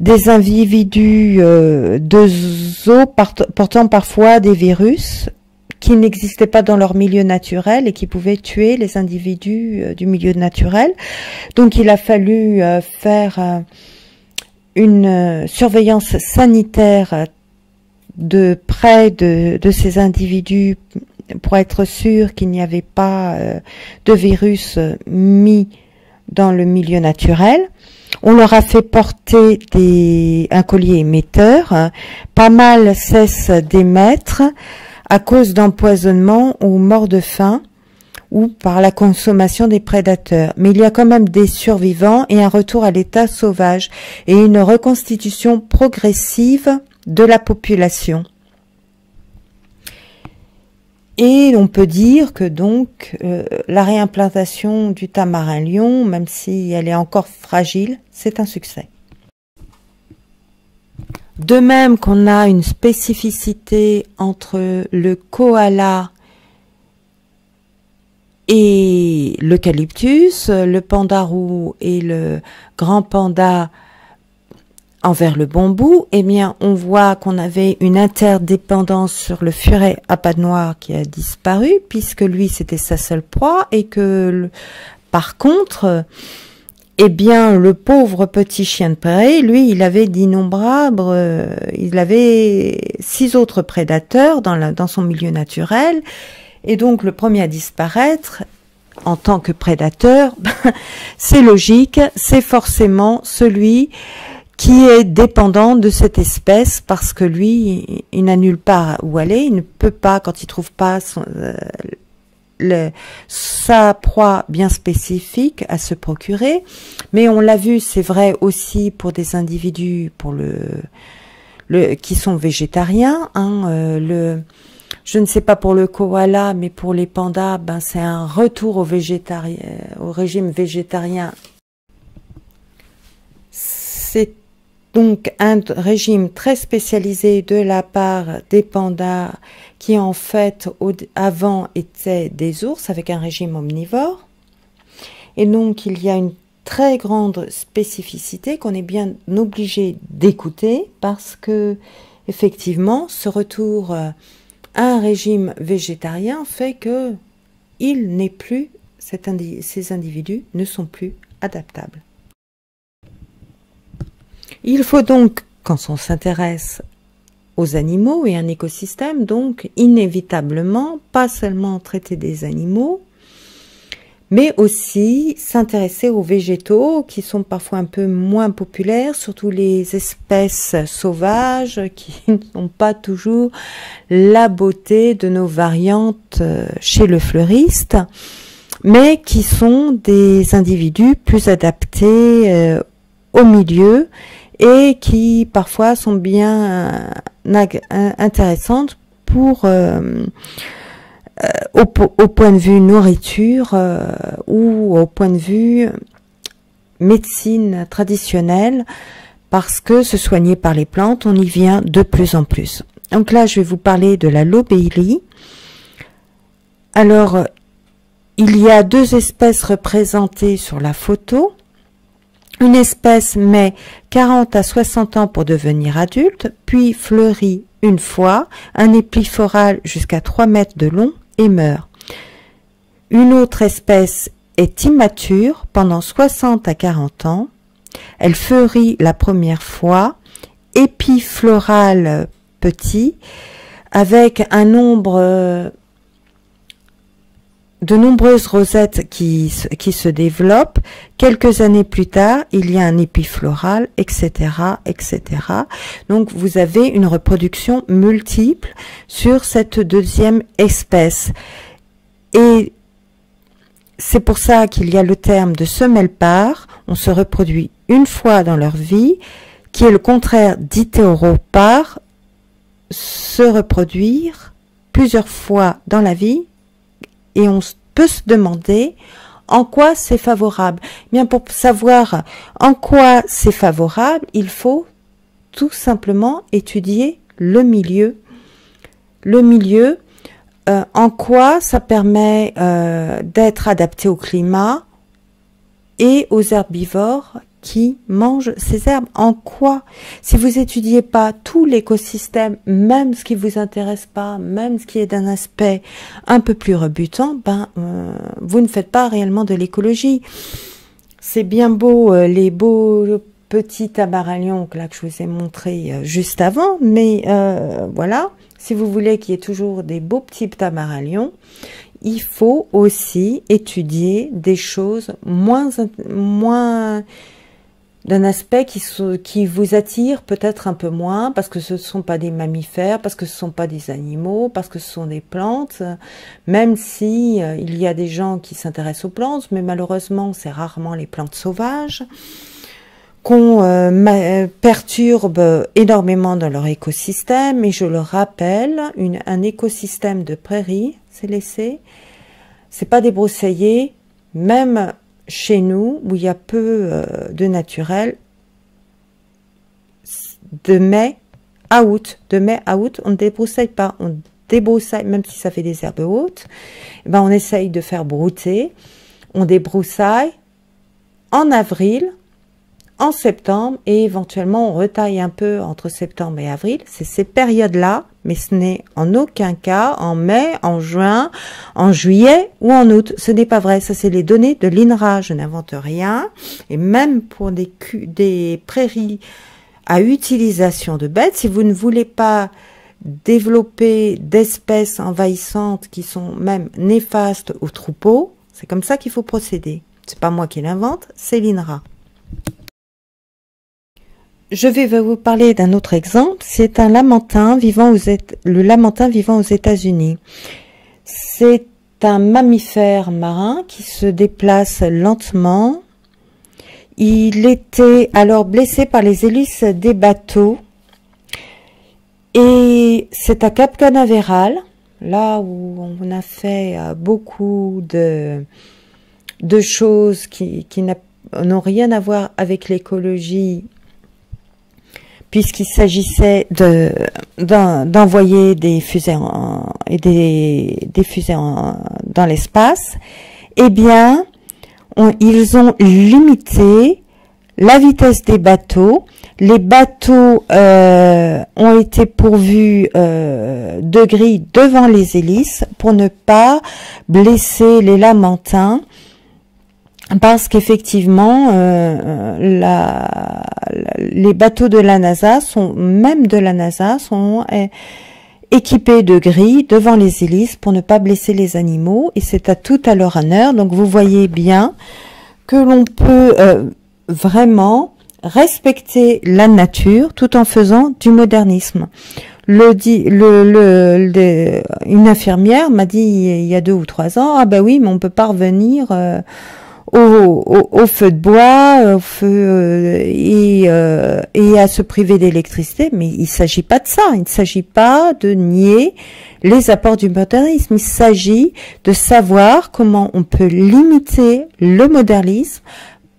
Speaker 1: des individus euh, de zoo portant parfois des virus qui n'existaient pas dans leur milieu naturel et qui pouvaient tuer les individus euh, du milieu naturel. Donc il a fallu faire une surveillance sanitaire de près de, ces individus pour être sûr qu'il n'y avait pas de virus mis dans le milieu naturel. On leur a fait porter des, un collier émetteur. Pas mal cessent d'émettre à cause d'empoisonnement ou mort de faim ou par la consommation des prédateurs. Mais il y a quand même des survivants et un retour à l'état sauvage et une reconstitution progressive de la population. Et on peut dire que donc euh, la réimplantation du tamarin lion, même si elle est encore fragile, c'est un succès. De même qu'on a une spécificité entre le koala et l'eucalyptus, le panda roux et le grand panda envers le bambou, eh bien, on voit qu'on avait une interdépendance sur le furet à pas noir qui a disparu, puisque lui, c'était sa seule proie, et que, par contre, eh bien, le pauvre petit chien de prairie, lui, il avait d'innombrables, euh, il avait six autres prédateurs dans son milieu naturel, et donc le premier à disparaître, en tant que prédateur, c'est logique, c'est forcément celui qui est dépendant de cette espèce parce que lui, il n'a nulle part où aller, il ne peut pas, quand il trouve pas son, euh, le, sa proie bien spécifique à se procurer. Mais on l'a vu, c'est vrai aussi pour des individus pour le, le qui sont végétariens. Hein, euh, le, je ne sais pas pour le koala, mais pour les pandas, ben c'est un retour au végétarien, au régime végétarien. Donc un régime très spécialisé de la part des pandas qui en fait avant étaient des ours avec un régime omnivore. Et donc il y a une très grande spécificité qu'on est bien obligé d'écouter parce que effectivement ce retour à un régime végétarien fait que ces individus ne sont plus adaptables. Il faut donc, quand on s'intéresse aux animaux et un écosystème, donc inévitablement, pas seulement traiter des animaux, mais aussi s'intéresser aux végétaux qui sont parfois un peu moins populaires, surtout les espèces sauvages qui n'ont pas toujours la beauté de nos variantes euh, chez le fleuriste, mais qui sont des individus plus adaptés euh, au milieu et qui parfois sont bien euh, intéressantes pour euh, euh, au, au, point de vue nourriture ou au point de vue médecine traditionnelle parce que se soigner par les plantes, on y vient de plus en plus. Donc là, je vais vous parler de la lobélie. Alors, il y a deux espèces représentées sur la photo. Une espèce met 40 à 60 ans pour devenir adulte, puis fleurit une fois, un épi floral jusqu'à 3 mètres de long et meurt. Une autre espèce est immature pendant 60 à 40 ans. Elle fleurit la première fois, épi floral petit, avec un nombre de nombreuses rosettes qui, se développent. Quelques années plus tard, il y a un épi floral, etc., etc. Donc, vous avez une reproduction multiple sur cette deuxième espèce. Et c'est pour ça qu'il y a le terme de semelle part. On se reproduit une fois dans leur vie, qui est le contraire d'hétéropare, se reproduire plusieurs fois dans la vie et on peut se demander en quoi c'est favorable. Eh bien, pour savoir en quoi c'est favorable, il faut tout simplement étudier le milieu. Le milieu, euh, en quoi ça permet euh, d'être adapté au climat et aux herbivores qui mange ces herbes En quoi Si vous étudiez pas tout l'écosystème, même ce qui vous intéresse pas, même ce qui est d'un aspect un peu plus rebutant, ben euh, vous ne faites pas réellement de l'écologie. C'est bien beau euh, les beaux petits tabaralions là que je vous ai montré euh, juste avant, mais voilà, si vous voulez qu'il y ait toujours des beaux petits tamaralions, il faut aussi étudier des choses moins moins d'un aspect qui, vous attire peut-être un peu moins parce que ce ne sont pas des mammifères, parce que ce ne sont pas des animaux, parce que ce sont des plantes, même si euh, il y a des gens qui s'intéressent aux plantes, mais malheureusement c'est rarement les plantes sauvages qu'on euh, perturbe énormément dans leur écosystème. Et je le rappelle, une, un écosystème de prairie, c'est laissé, c'est pas débroussaillé, même chez nous, où il y a peu euh, de naturel, de mai à août, de mai à août, on ne débroussaille pas, on débroussaille, même si ça fait des herbes hautes, eh ben on essaye de faire brouter, on débroussaille en avril, en septembre et éventuellement on retaille un peu entre septembre et avril. C'est ces périodes-là, mais ce n'est en aucun cas en mai, en juin, en juillet ou en août. Ce n'est pas vrai. Ça, c'est les données de l'INRA. Je n'invente rien. Et même pour des, prairies à utilisation de bêtes, si vous ne voulez pas développer d'espèces envahissantes qui sont même néfastes aux troupeaux, c'est comme ça qu'il faut procéder. C'est pas moi qui l'invente, c'est l'INRA je vais vous parler d'un autre exemple. C'est un lamentin vivant aux le lamentin vivant aux États-Unis. C'est un mammifère marin qui se déplace lentement. Il était alors blessé par les hélices des bateaux. Et c'est à Cap Canaveral, là où on a fait euh, beaucoup de, choses qui n'ont rien à voir avec l'écologie puisqu'il s'agissait de d'envoyer des fusées et des, des fusées dans l'espace, eh bien, ils ont limité la vitesse des bateaux. Les bateaux euh, ont été pourvus euh, de grilles devant les hélices pour ne pas blesser les lamentins parce qu'effectivement, euh, la, les bateaux de la NASA sont, même de la NASA, sont euh, équipés de grilles devant les hélices pour ne pas blesser les animaux, et c'est à tout à leur honneur. Donc vous voyez bien que l'on peut euh, vraiment respecter la nature tout en faisant du modernisme. Le, le, le, une infirmière m'a dit il y a deux ou trois ans, ah ben oui, mais on peut pas revenir au, feu de bois, au feu euh, et, euh, et à se priver d'électricité, mais il ne s'agit pas de ça. Il ne s'agit pas de nier les apports du modernisme. Il s'agit de savoir comment on peut limiter le modernisme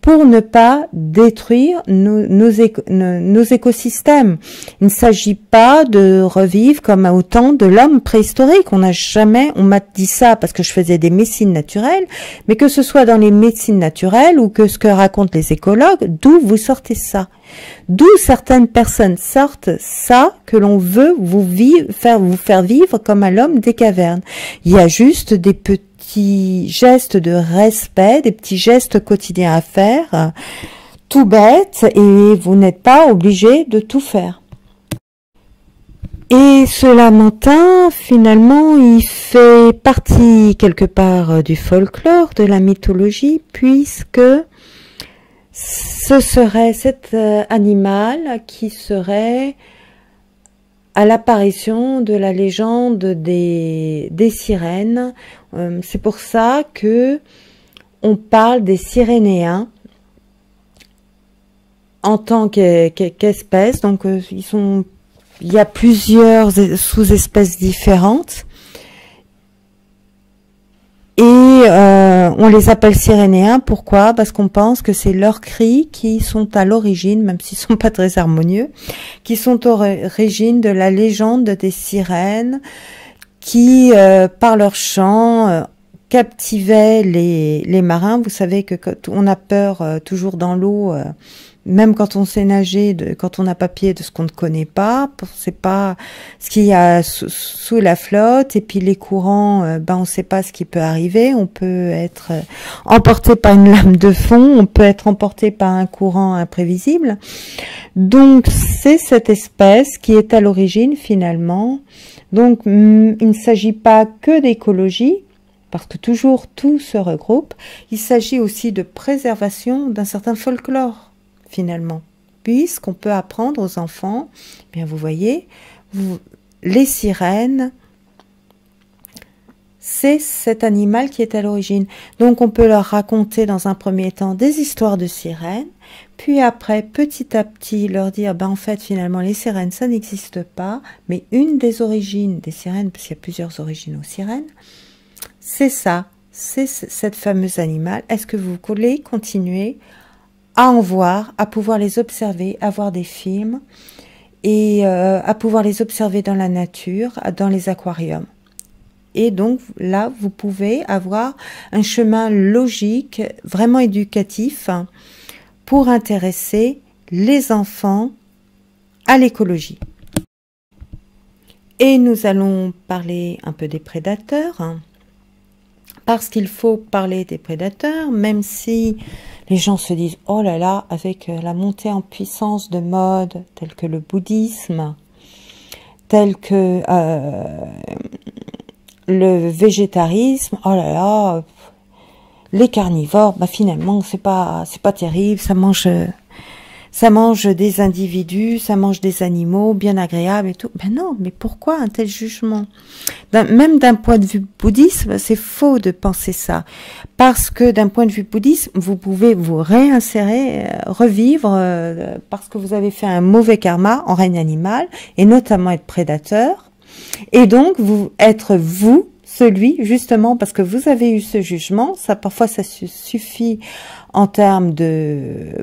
Speaker 1: pour ne pas détruire nos, écosystèmes. Il ne s'agit pas de revivre comme à autant de l'homme préhistorique. On n'a jamais, on m'a dit ça parce que je faisais des médecines naturelles, mais que ce soit dans les médecines naturelles ou que ce que racontent les écologues, d'où vous sortez ça? D'où certaines personnes sortent ça que l'on veut faire vous faire vivre comme à l'homme des cavernes? Il y a juste des petits petits gestes de respect, des petits gestes quotidiens à faire, tout bête, et vous n'êtes pas obligé de tout faire. Et ce lamentin, finalement, il fait partie quelque part du folklore, de la mythologie, puisque ce serait cet euh, animal qui serait à l'apparition de la légende des, sirènes. Euh, c'est pour ça que on parle des sirénéens en tant qu'espèce. Donc euh, ils il y a plusieurs sous-espèces différentes. Et euh, on les appelle sirénéens. Pourquoi? Parce qu'on pense que c'est leurs cris qui sont à l'origine, même s'ils sont pas très harmonieux, qui sont à l'origine de la légende des sirènes, qui, euh, par leur chant, euh, captivaient les, les marins. Vous savez que quand on a peur toujours dans l'eau même quand on sait nager, quand on n'a pas pied de ce qu'on ne connaît pas, c'est pas ce qu'il y a sous, la flotte, et puis les courants, euh, ben on ne sait pas ce qui peut arriver. On peut être euh, emporté par une lame de fond, on peut être emporté par un courant imprévisible. Donc c'est cette espèce qui est à l'origine finalement. Donc mm, il ne s'agit pas que d'écologie, parce que toujours tout se regroupe. Il s'agit aussi de préservation d'un certain folklore finalement, puisqu'on peut apprendre aux enfants, eh bien vous voyez, les sirènes, c'est cet animal qui est à l'origine. Donc on peut leur raconter dans un premier temps des histoires de sirènes, puis après petit à petit leur dire ben en fait finalement les sirènes ça n'existe pas, mais une des origines des sirènes parce qu'il y a plusieurs origines aux sirènes, c'est ça, c'est cette fameuse animal. Est-ce que vous voulez continuer à en voir, à pouvoir les observer, à voir des films et euh, à pouvoir les observer dans la nature, dans les aquariums et donc là, vous pouvez avoir un chemin logique, vraiment éducatif, pour intéresser les enfants à l'écologie. Et nous allons parler un peu des prédateurs, parce qu'il faut parler des prédateurs, même si les gens se disent « Oh là là, avec la montée en puissance de modes tels que le bouddhisme, tels que euh, le végétarisme, oh là là, les carnivores, bah finalement c'est pas c'est pas terrible, ça mange ça mange des individus, ça mange des animaux bien agréables et tout. Ben non, mais pourquoi un tel jugement? Même d'un point de vue bouddhiste, c'est faux de penser ça. Parce que d'un point de vue bouddhiste, vous pouvez vous réinsérer, euh, revivre, euh, parce que vous avez fait un mauvais karma en règne animal, et notamment être prédateur, et donc, vous être vous, celui, justement, parce que vous avez eu ce jugement, ça parfois ça suffit en termes de,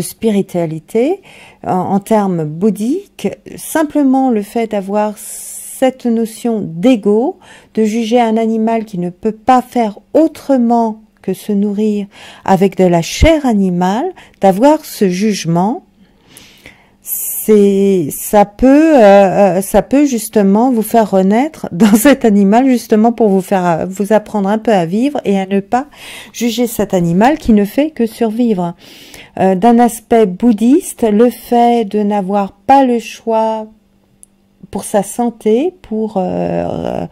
Speaker 1: spiritualité, en, en termes bouddhiques, simplement le fait d'avoir cette notion d'ego, de juger un animal qui ne peut pas faire autrement que se nourrir avec de la chair animale, d'avoir ce jugement, c'est ça peut euh, euh, ça peut justement vous faire renaître dans cet animal justement pour vous faire euh, vous apprendre un peu à vivre et à ne pas juger cet animal qui ne fait que survivre. D'un aspect bouddhiste, le fait de n'avoir pas le choix pour sa santé, pour euh,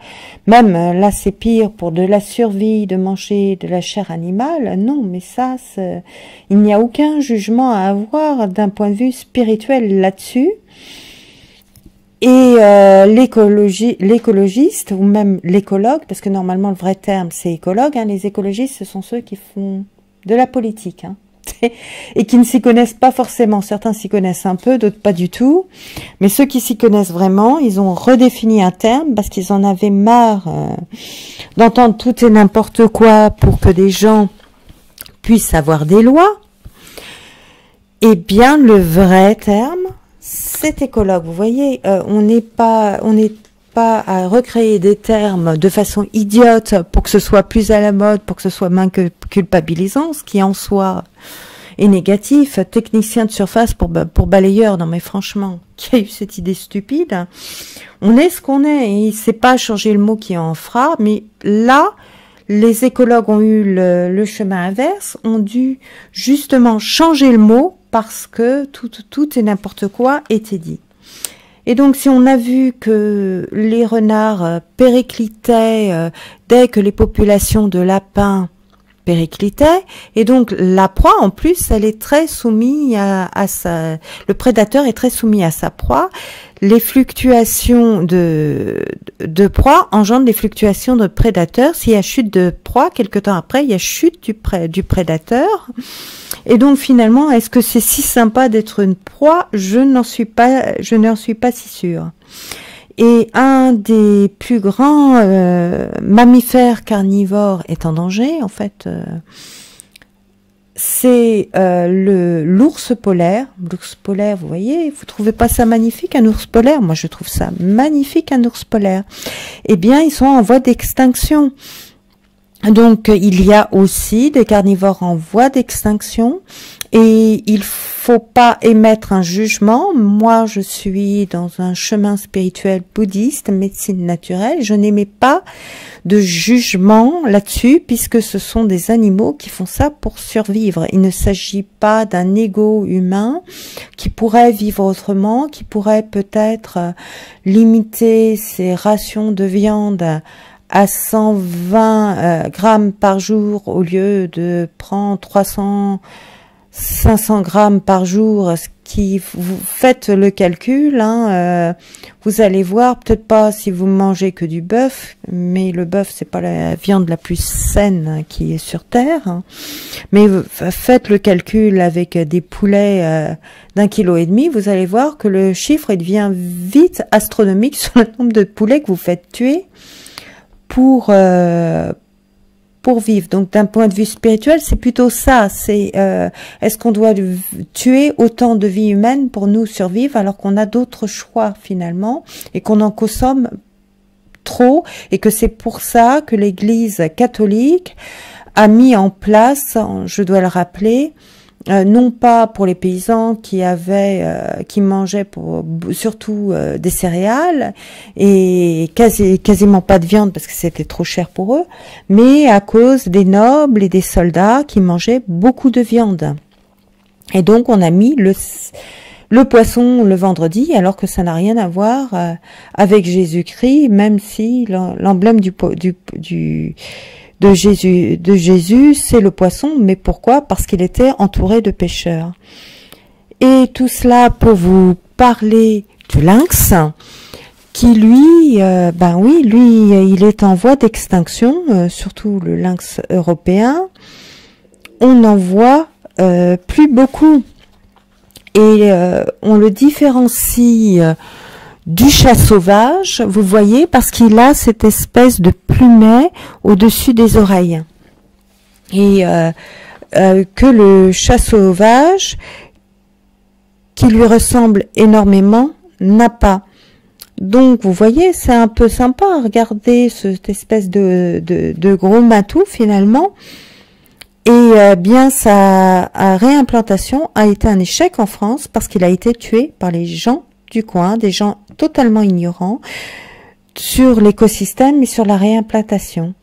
Speaker 1: même là c'est pire pour de la survie, de manger de la chair animale. Non, mais ça, il n'y a aucun jugement à avoir d'un point de vue spirituel là-dessus. Et euh, l'écologiste ou même l'écologue, parce que normalement le vrai terme c'est écologue, hein, les écologistes ce sont ceux qui font de la politique. Hein. Et qui ne s'y connaissent pas forcément. Certains s'y connaissent un peu, d'autres pas du tout. Mais ceux qui s'y connaissent vraiment, ils ont redéfini un terme parce qu'ils en avaient marre euh, d'entendre tout et n'importe quoi pour que des gens puissent avoir des lois. Eh bien, le vrai terme, c'est écologue. Vous voyez, euh, on n'est pas, on n'est pas à recréer des termes de façon idiote pour que ce soit plus à la mode, pour que ce soit moins culpabilisant, ce qui en soi est négatif. Technicien de surface pour, balayeur, non mais franchement, qui a eu cette idée stupide On est ce qu'on est, et sait pas changer le mot qui en fera, mais là, les écologues ont eu le, le chemin inverse, ont dû justement changer le mot parce que tout, tout et n'importe quoi était dit. Et donc, si on a vu que les renards euh, périclitaient euh, dès que les populations de lapins et donc la proie, en plus, elle est très soumise à, sa, le prédateur est très soumis à sa proie. Les fluctuations de, de proie engendrent des fluctuations de prédateur. S'il y a chute de proie, quelque temps après, il y a chute du, pré, du prédateur. Et donc finalement, est-ce que c'est si sympa d'être une proie? Je n'en suis pas, je n'en suis pas si sûre. Et un des plus grands euh, mammifères carnivores est en danger, en fait. Euh, c'est euh, le l'ours polaire. L'ours polaire, vous voyez, vous trouvez pas ça magnifique un ours polaire? Moi, je trouve ça magnifique un ours polaire. Eh bien, ils sont en voie d'extinction. Donc il y a aussi des carnivores en voie d'extinction et il faut pas émettre un jugement. Moi, je suis dans un chemin spirituel bouddhiste, médecine naturelle. Je n'émets pas de jugement là-dessus puisque ce sont des animaux qui font ça pour survivre. Il ne s'agit pas d'un ego humain qui pourrait vivre autrement, qui pourrait peut-être limiter ses rations de viande à 120 euh, grammes par jour au lieu de prendre 300 500 grammes par jour, ce qui vous faites le calcul, hein, euh, vous allez voir, peut-être pas si vous mangez que du bœuf, mais le bœuf c'est pas la viande la plus saine qui est sur terre. Hein. mais faites le calcul avec des poulets euh, d'un kilo et demi, vous allez voir que le chiffre il devient vite astronomique sur le nombre de poulets que vous faites tuer pour euh, pour vivre. Donc d'un point de vue spirituel, c'est plutôt ça. C'est euh, est-ce qu'on doit tuer autant de vies humaines pour nous survivre alors qu'on a d'autres choix finalement et qu'on en consomme trop et que c'est pour ça que l'Église catholique a mis en place, je dois le rappeler, euh, non pas pour les paysans qui avaient, euh, qui mangeaient surtout euh, des céréales et quasi, quasiment pas de viande parce que c'était trop cher pour eux, mais à cause des nobles et des soldats qui mangeaient beaucoup de viande. Et donc on a mis le le poisson le vendredi, alors que ça n'a rien à voir avec Jésus-Christ, même si l'emblème du, du, du de Jésus, de Jésus, c'est le poisson, mais pourquoi? Parce qu'il était entouré de pêcheurs. Et tout cela pour vous parler du lynx, qui lui, euh, ben oui, lui, il est en voie d'extinction, euh, surtout le lynx européen. On n'en voit euh, plus beaucoup. Et on le différencie du chat sauvage, vous voyez, parce qu'il a cette espèce de plumet au-dessus des oreilles. Et euh, euh, que le chat sauvage, qui lui ressemble énormément, n'a pas. Donc, vous voyez, c'est un peu sympa à regarder cette espèce de, gros matou, finalement. Et euh, bien, sa réimplantation a été un échec en France parce qu'il a été tué par les gens du coin, des gens totalement ignorants sur l'écosystème et sur la réimplantation.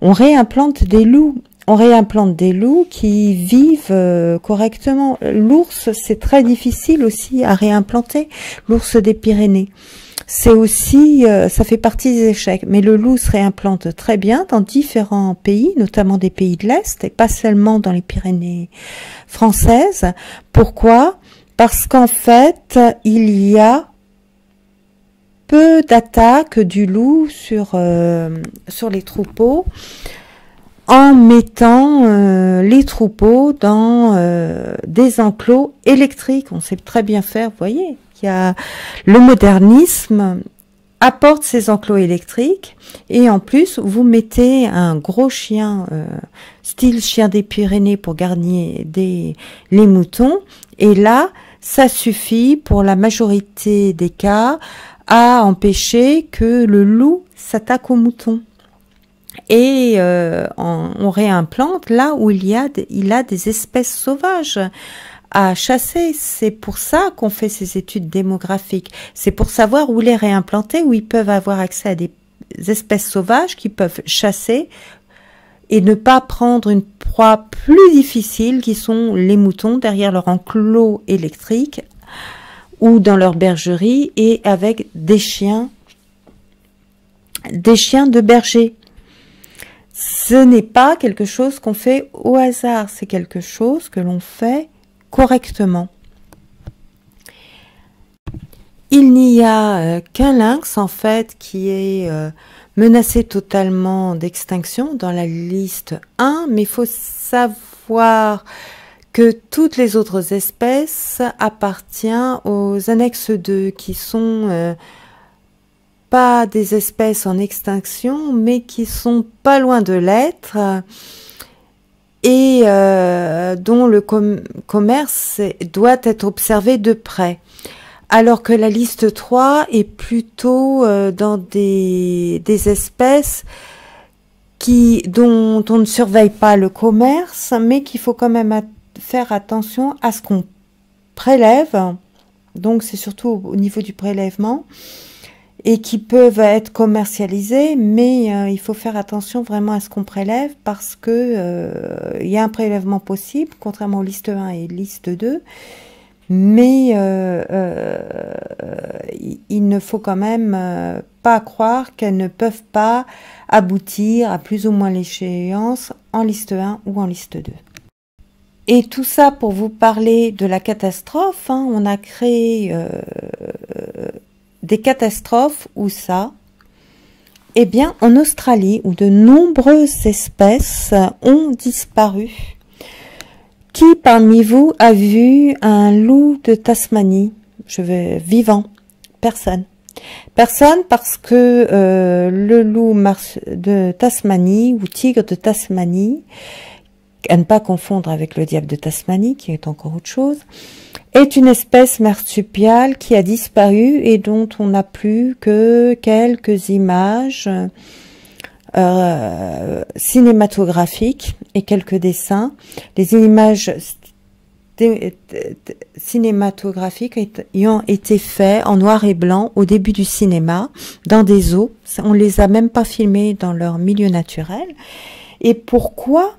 Speaker 1: On réimplante des loups. On réimplante des loups qui vivent euh, correctement. L'ours, c'est très difficile aussi à réimplanter. L'ours des Pyrénées. C'est aussi, euh, ça fait partie des échecs. Mais le loup se réimplante très bien dans différents pays, notamment des pays de l'Est, et pas seulement dans les Pyrénées françaises. Pourquoi? Parce qu'en fait, il y a peu d'attaques du loup sur, euh, sur les troupeaux en mettant euh, les troupeaux dans euh, des enclos électriques. On sait très bien faire, vous voyez, y a le modernisme apporte ces enclos électriques et en plus vous mettez un gros chien style chien des Pyrénées pour garder les moutons et là ça suffit pour la majorité des cas à empêcher que le loup s'attaque aux moutons. Et euh, on, réimplante là où il y a, il a des espèces sauvages à chasser. C'est pour ça qu'on fait ces études démographiques. C'est pour savoir où les réimplanter, où ils peuvent avoir accès à des espèces sauvages qui peuvent chasser et ne pas prendre une proie plus difficile qui sont les moutons derrière leur enclos électrique ou dans leur bergerie et avec des chiens, des chiens de berger. Ce n'est pas quelque chose qu'on fait au hasard, c'est quelque chose que l'on fait correctement. Il n'y a euh, qu'un lynx en fait qui est euh, menacé totalement d'extinction dans la liste 1, mais il faut savoir que toutes les autres espèces appartiennent aux annexes 2 qui sont euh, pas des espèces en extinction mais qui sont pas loin de l'être et euh, dont le commerce doit être observé de près. Alors que la liste 3 est plutôt euh, dans des, espèces dont on ne surveille pas le commerce, mais qu'il faut quand même faire attention à ce qu'on prélève, donc c'est surtout au niveau du prélèvement, et qui peuvent être commercialisés, mais euh, il faut faire attention vraiment à ce qu'on prélève parce que euh, il y a un prélèvement possible, contrairement aux listes 1 et liste 2, mais euh, il ne faut quand même pas croire qu'elles ne peuvent pas aboutir à plus ou moins l'échéance en liste 1 ou en liste 2. Et tout ça pour vous parler de la catastrophe. Hein. on a créé euh, des catastrophes où ça Eh bien, en Australie, où de nombreuses espèces ont disparu. Qui parmi vous a vu un loup de Tasmanie? Je vais vivant. Personne. Personne parce que euh, le loup de Tasmanie ou tigre de Tasmanie, à ne pas confondre avec le diable de Tasmanie, qui est encore autre chose, est une espèce marsupiale qui a disparu et dont on n'a plus que quelques images euh, cinématographiques et quelques dessins. Les images cinématographiques ayant été faits en noir et blanc au début du cinéma, dans des eaux. On les a même pas filmés dans leur milieu naturel. Et pourquoi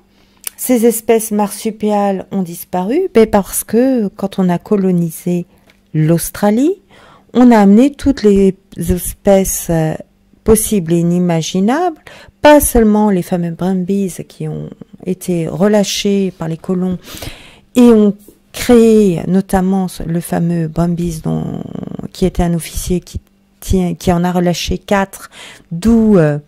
Speaker 1: ces espèces marsupiales ont disparu? Ben Parce que quand on a colonisé l'Australie, on a amené toutes les espèces possibles et inimaginables, pas seulement les fameux brumbies qui ont été relâchés par les colons et ont créé notamment le fameux brumbies qui était un officier qui, en a relâché quatre, d'où euh,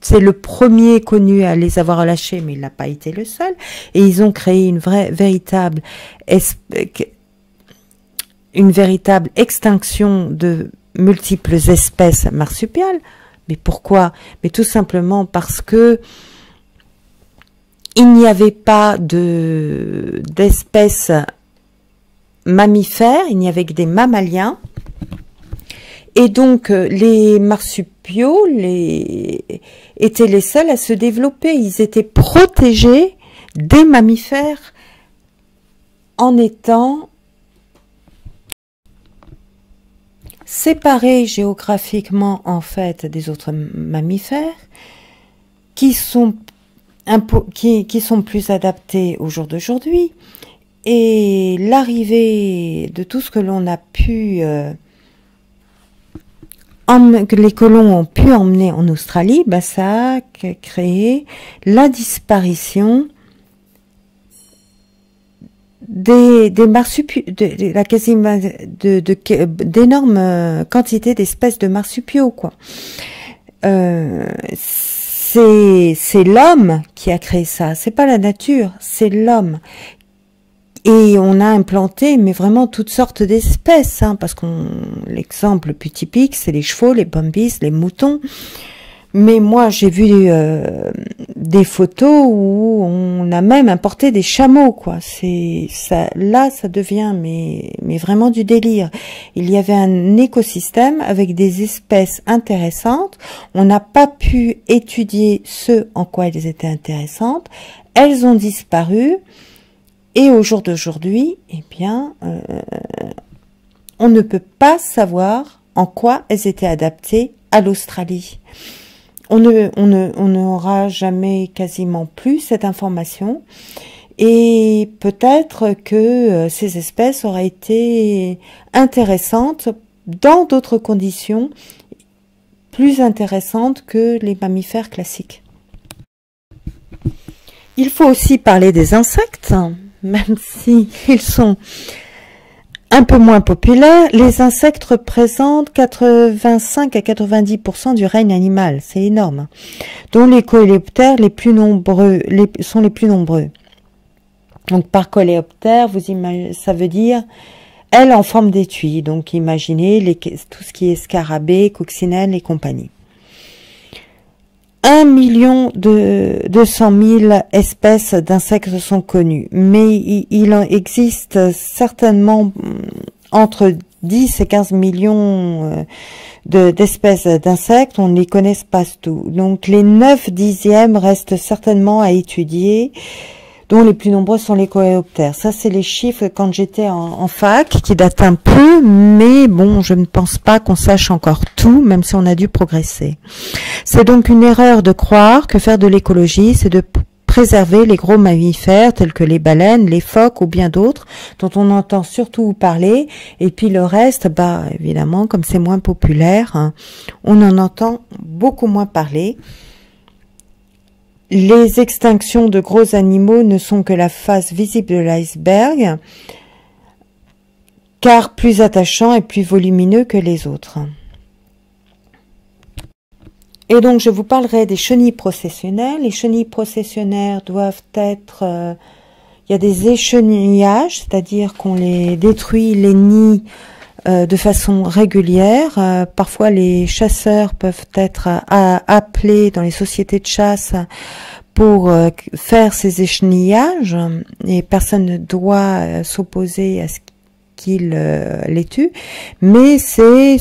Speaker 1: c'est le premier connu à les avoir relâchés, mais il n'a pas été le seul. Et ils ont créé une vraie, une véritable extinction de multiples espèces marsupiales. Mais pourquoi? Mais tout simplement parce que il n'y avait pas de d'espèces mammifères, il n'y avait que des mammaliens. Et donc euh, les marsupiaux étaient les seuls à se développer. Ils étaient protégés des mammifères en étant séparés géographiquement en fait des autres mammifères qui sont qui, sont plus adaptés au jour d'aujourd'hui. Et l'arrivée de tout ce que l'on a pu euh, que les colons ont pu emmener en Australie, bah ça a créé la disparition des, des marsupiaux, de, la quasi de, d'énormes euh, quantités d'espèces de marsupiaux, quoi. Euh, c'est, c'est l'homme qui a créé ça. C'est pas la nature, c'est l'homme. Et on a implanté, mais vraiment toutes sortes d'espèces, hein, parce qu'on l'exemple le plus typique, c'est les chevaux, les bambis, les moutons. Mais moi, j'ai vu euh, des photos où on a même importé des chameaux, quoi. C'est ça, là, ça devient mais mais vraiment du délire. Il y avait un écosystème avec des espèces intéressantes. On n'a pas pu étudier ce en quoi elles étaient intéressantes. Elles ont disparu. Et au jour d'aujourd'hui, eh bien, euh, on ne peut pas savoir en quoi elles étaient adaptées à l'Australie. On ne, on n'aura jamais quasiment plus cette information. Et peut-être que euh, ces espèces auraient été intéressantes dans d'autres conditions plus intéressantes que les mammifères classiques. Il faut aussi parler des insectes même si ils sont un peu moins populaires, les insectes représentent 85 à 90% du règne animal, c'est énorme, dont les coléoptères les plus nombreux sont les plus nombreux. Donc par coléoptère, vous imaginez, ça veut dire elle en forme d'étui. Donc imaginez tout ce qui est scarabée, coccinelle et compagnie. 1 million de 200 000 espèces d'insectes sont connues, mais il, en existe certainement mm, entre 10 et 15 millions euh, d'espèces d'insectes, on ne les connaît pas tout. Donc les 9 dixièmes restent certainement à étudier dont les plus nombreux sont les coléoptères. Ça, c'est les chiffres quand j'étais en, fac, qui datent un peu, mais bon, je ne pense pas qu'on sache encore tout, même si on a dû progresser. C'est donc une erreur de croire que faire de l'écologie, c'est de préserver les gros mammifères tels que les baleines, les phoques ou bien d'autres dont on entend surtout parler. Et puis le reste, bah évidemment, comme c'est moins populaire, hein, on en entend beaucoup moins parler les extinctions de gros animaux ne sont que la face visible de l'iceberg, car plus attachants et plus volumineux que les autres. Et donc je vous parlerai des chenilles processionnaires. Les chenilles processionnaires doivent être... Euh, il y a des échenillages, c'est-à-dire qu'on les détruit, les nids de façon régulière. Euh, parfois les chasseurs peuvent être appelés dans les sociétés de chasse pour faire ces échenillages et personne ne doit s'opposer à ce qu'il les tue. Mais c'est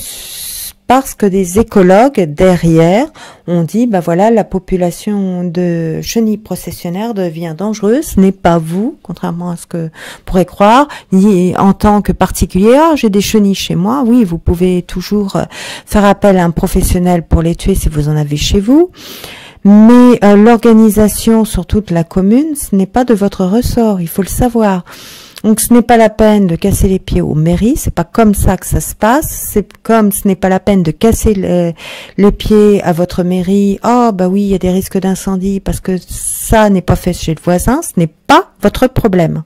Speaker 1: parce que des écologues derrière ont dit bah voilà la population de chenilles processionnaires devient dangereuse. Ce n'est pas vous contrairement à ce que pourrait croire ni en tant que particulier. Ah, j'ai des chenilles chez moi. Oui vous pouvez toujours euh, faire appel à un professionnel pour les tuer si vous en avez chez vous. Mais euh, l'organisation sur toute la commune ce n'est pas de votre ressort. Il faut le savoir donc ce n'est pas la peine de casser les pieds aux mairies, c'est pas comme ça que ça se passe. C'est comme ce n'est pas la peine de casser les, pieds à votre mairie. Oh bah oui, il y a des risques d'incendie parce que ça n'est pas fait chez le voisin. Ce n'est pas votre problème.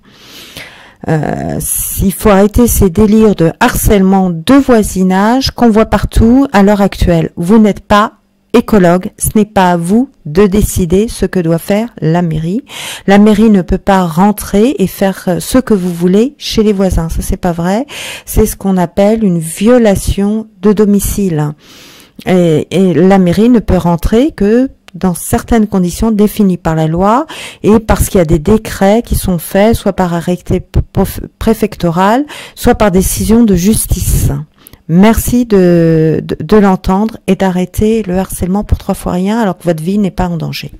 Speaker 1: Euh, il faut arrêter ces délires de harcèlement de voisinage qu'on voit partout à l'heure actuelle. Vous n'êtes pas écologue, ce n'est pas à vous de décider ce que doit faire la mairie. La mairie ne peut pas rentrer et faire euh, ce que vous voulez chez les voisins. Ça, c'est pas vrai. C'est ce qu'on appelle une violation de domicile. Et, et, la mairie ne peut rentrer que dans certaines conditions définies par la loi et parce qu'il y a des décrets qui sont faits soit par arrêté préfectoral, soit par décision de justice. Merci de, l'entendre et d'arrêter le harcèlement pour trois fois rien alors que votre vie n'est pas en danger.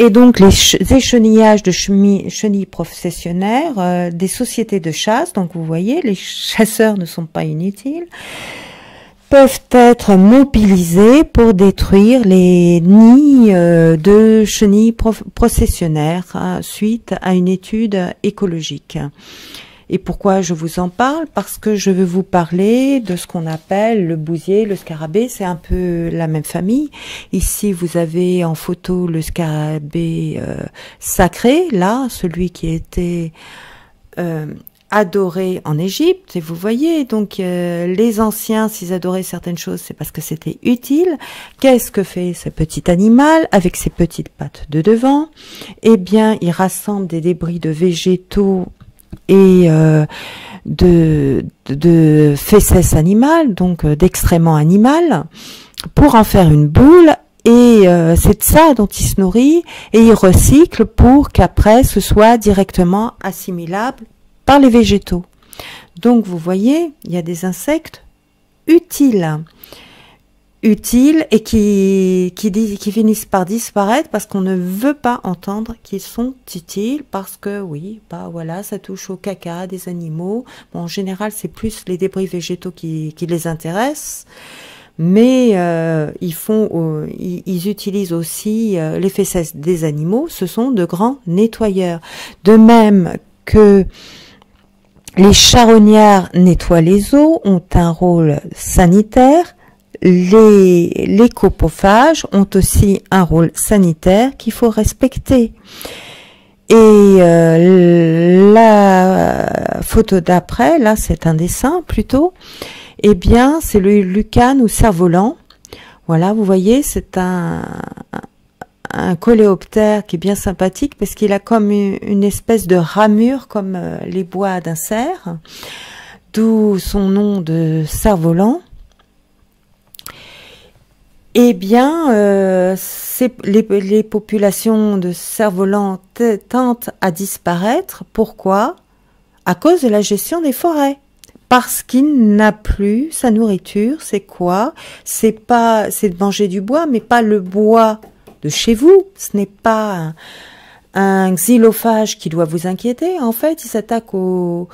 Speaker 1: Et donc les échenillages de chenilles professionnelles euh, des sociétés de chasse, donc vous voyez, les chasseurs ne sont pas inutiles, peuvent être mobilisés pour détruire les nids euh, de chenilles processionnaires hein, suite à une étude écologique. Et pourquoi je vous en parle? Parce que je veux vous parler de ce qu'on appelle le bousier, le scarabée. C'est un peu la même famille. Ici, vous avez en photo le scarabée euh, sacré, là, celui qui était euh, adoré en Égypte. Et vous voyez, donc euh, les anciens, s'ils adoraient certaines choses, c'est parce que c'était utile. Qu'est-ce que fait ce petit animal avec ses petites pattes de devant? Eh bien, il rassemble des débris de végétaux et euh, de, de fesses animales, donc euh, d'excréments animal, pour en faire une boule. Et euh, c'est de ça dont il se nourrit et il recycle pour qu'après ce soit directement assimilable par les végétaux. Donc vous voyez, il y a des insectes utiles utiles et qui, qui, qui finissent par disparaître parce qu'on ne veut pas entendre qu'ils sont utiles parce que oui, bah voilà, ça touche au caca des animaux. Bon, en général, c'est plus les débris végétaux qui, qui les intéressent. Mais euh, ils font, euh, ils, utilisent aussi euh, les fesses des animaux. Ce sont de grands nettoyeurs. De même que les charognards nettoient les eaux, ont un rôle sanitaire les, les copophages ont aussi un rôle sanitaire qu'il faut respecter. Et euh, la photo d'après, là c'est un dessin plutôt, eh bien c'est le lucane ou cerf-volant. Voilà, vous voyez, c'est un, un coléoptère qui est bien sympathique parce qu'il a comme une espèce de ramure comme euh, les bois d'un cerf, d'où son nom de cerf-volant. Eh bien, euh, les, populations de cerfs-volants tentent à disparaître. Pourquoi? À cause de la gestion des forêts. Parce qu'il n'a plus sa nourriture. C'est quoi? C'est pas, c'est de manger du bois, mais pas le bois de chez vous. Ce n'est pas un, un xylophage qui doit vous inquiéter. En fait, il s'attaque aux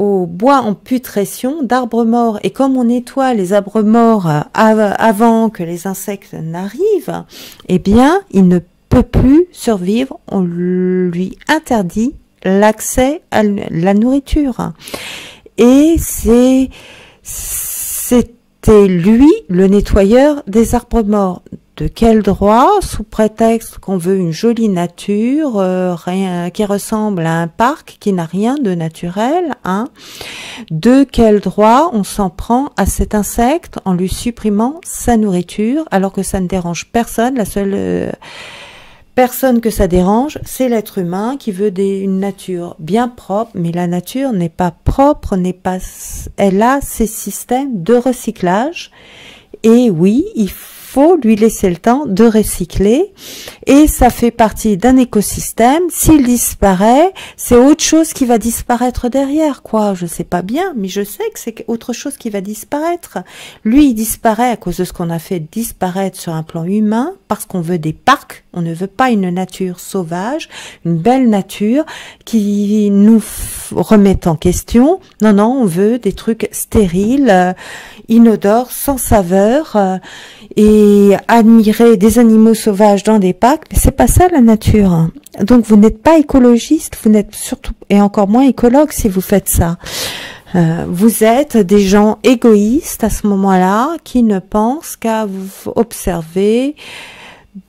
Speaker 1: au bois en putrétion d'arbres morts. Et comme on nettoie les arbres morts euh, avant que les insectes n'arrivent, eh bien, il ne peut plus survivre. On lui interdit l'accès à la nourriture. Et c'est, c'était lui le nettoyeur des arbres morts. De quel droit, sous prétexte qu'on veut une jolie nature, euh, qui ressemble à un parc qui n'a rien de naturel, hein, de quel droit on s'en prend à cet insecte en lui supprimant sa nourriture, alors que ça ne dérange personne. La seule euh, personne que ça dérange, c'est l'être humain qui veut une nature bien propre, mais la nature n'est pas propre, n'est pas, elle a ses systèmes de recyclage. Et oui, il lui laisser le temps de recycler et ça fait partie d'un écosystème. S'il disparaît, c'est autre chose qui va disparaître derrière, quoi. Je sais pas bien, mais je sais que c'est autre chose qui va disparaître. Lui, il disparaît à cause de ce qu'on a fait disparaître sur un plan humain parce qu'on veut des parcs. On ne veut pas une nature sauvage, une belle nature qui nous remette en question. Non, non, on veut des trucs stériles, euh, inodores, sans saveur. Et admirer des animaux sauvages dans des parcs, c'est pas ça la nature. Donc vous n'êtes pas écologiste, vous n'êtes surtout et encore moins écologue si vous faites ça. Euh, vous êtes des gens égoïstes à ce moment-là qui ne pensent qu'à vous observer,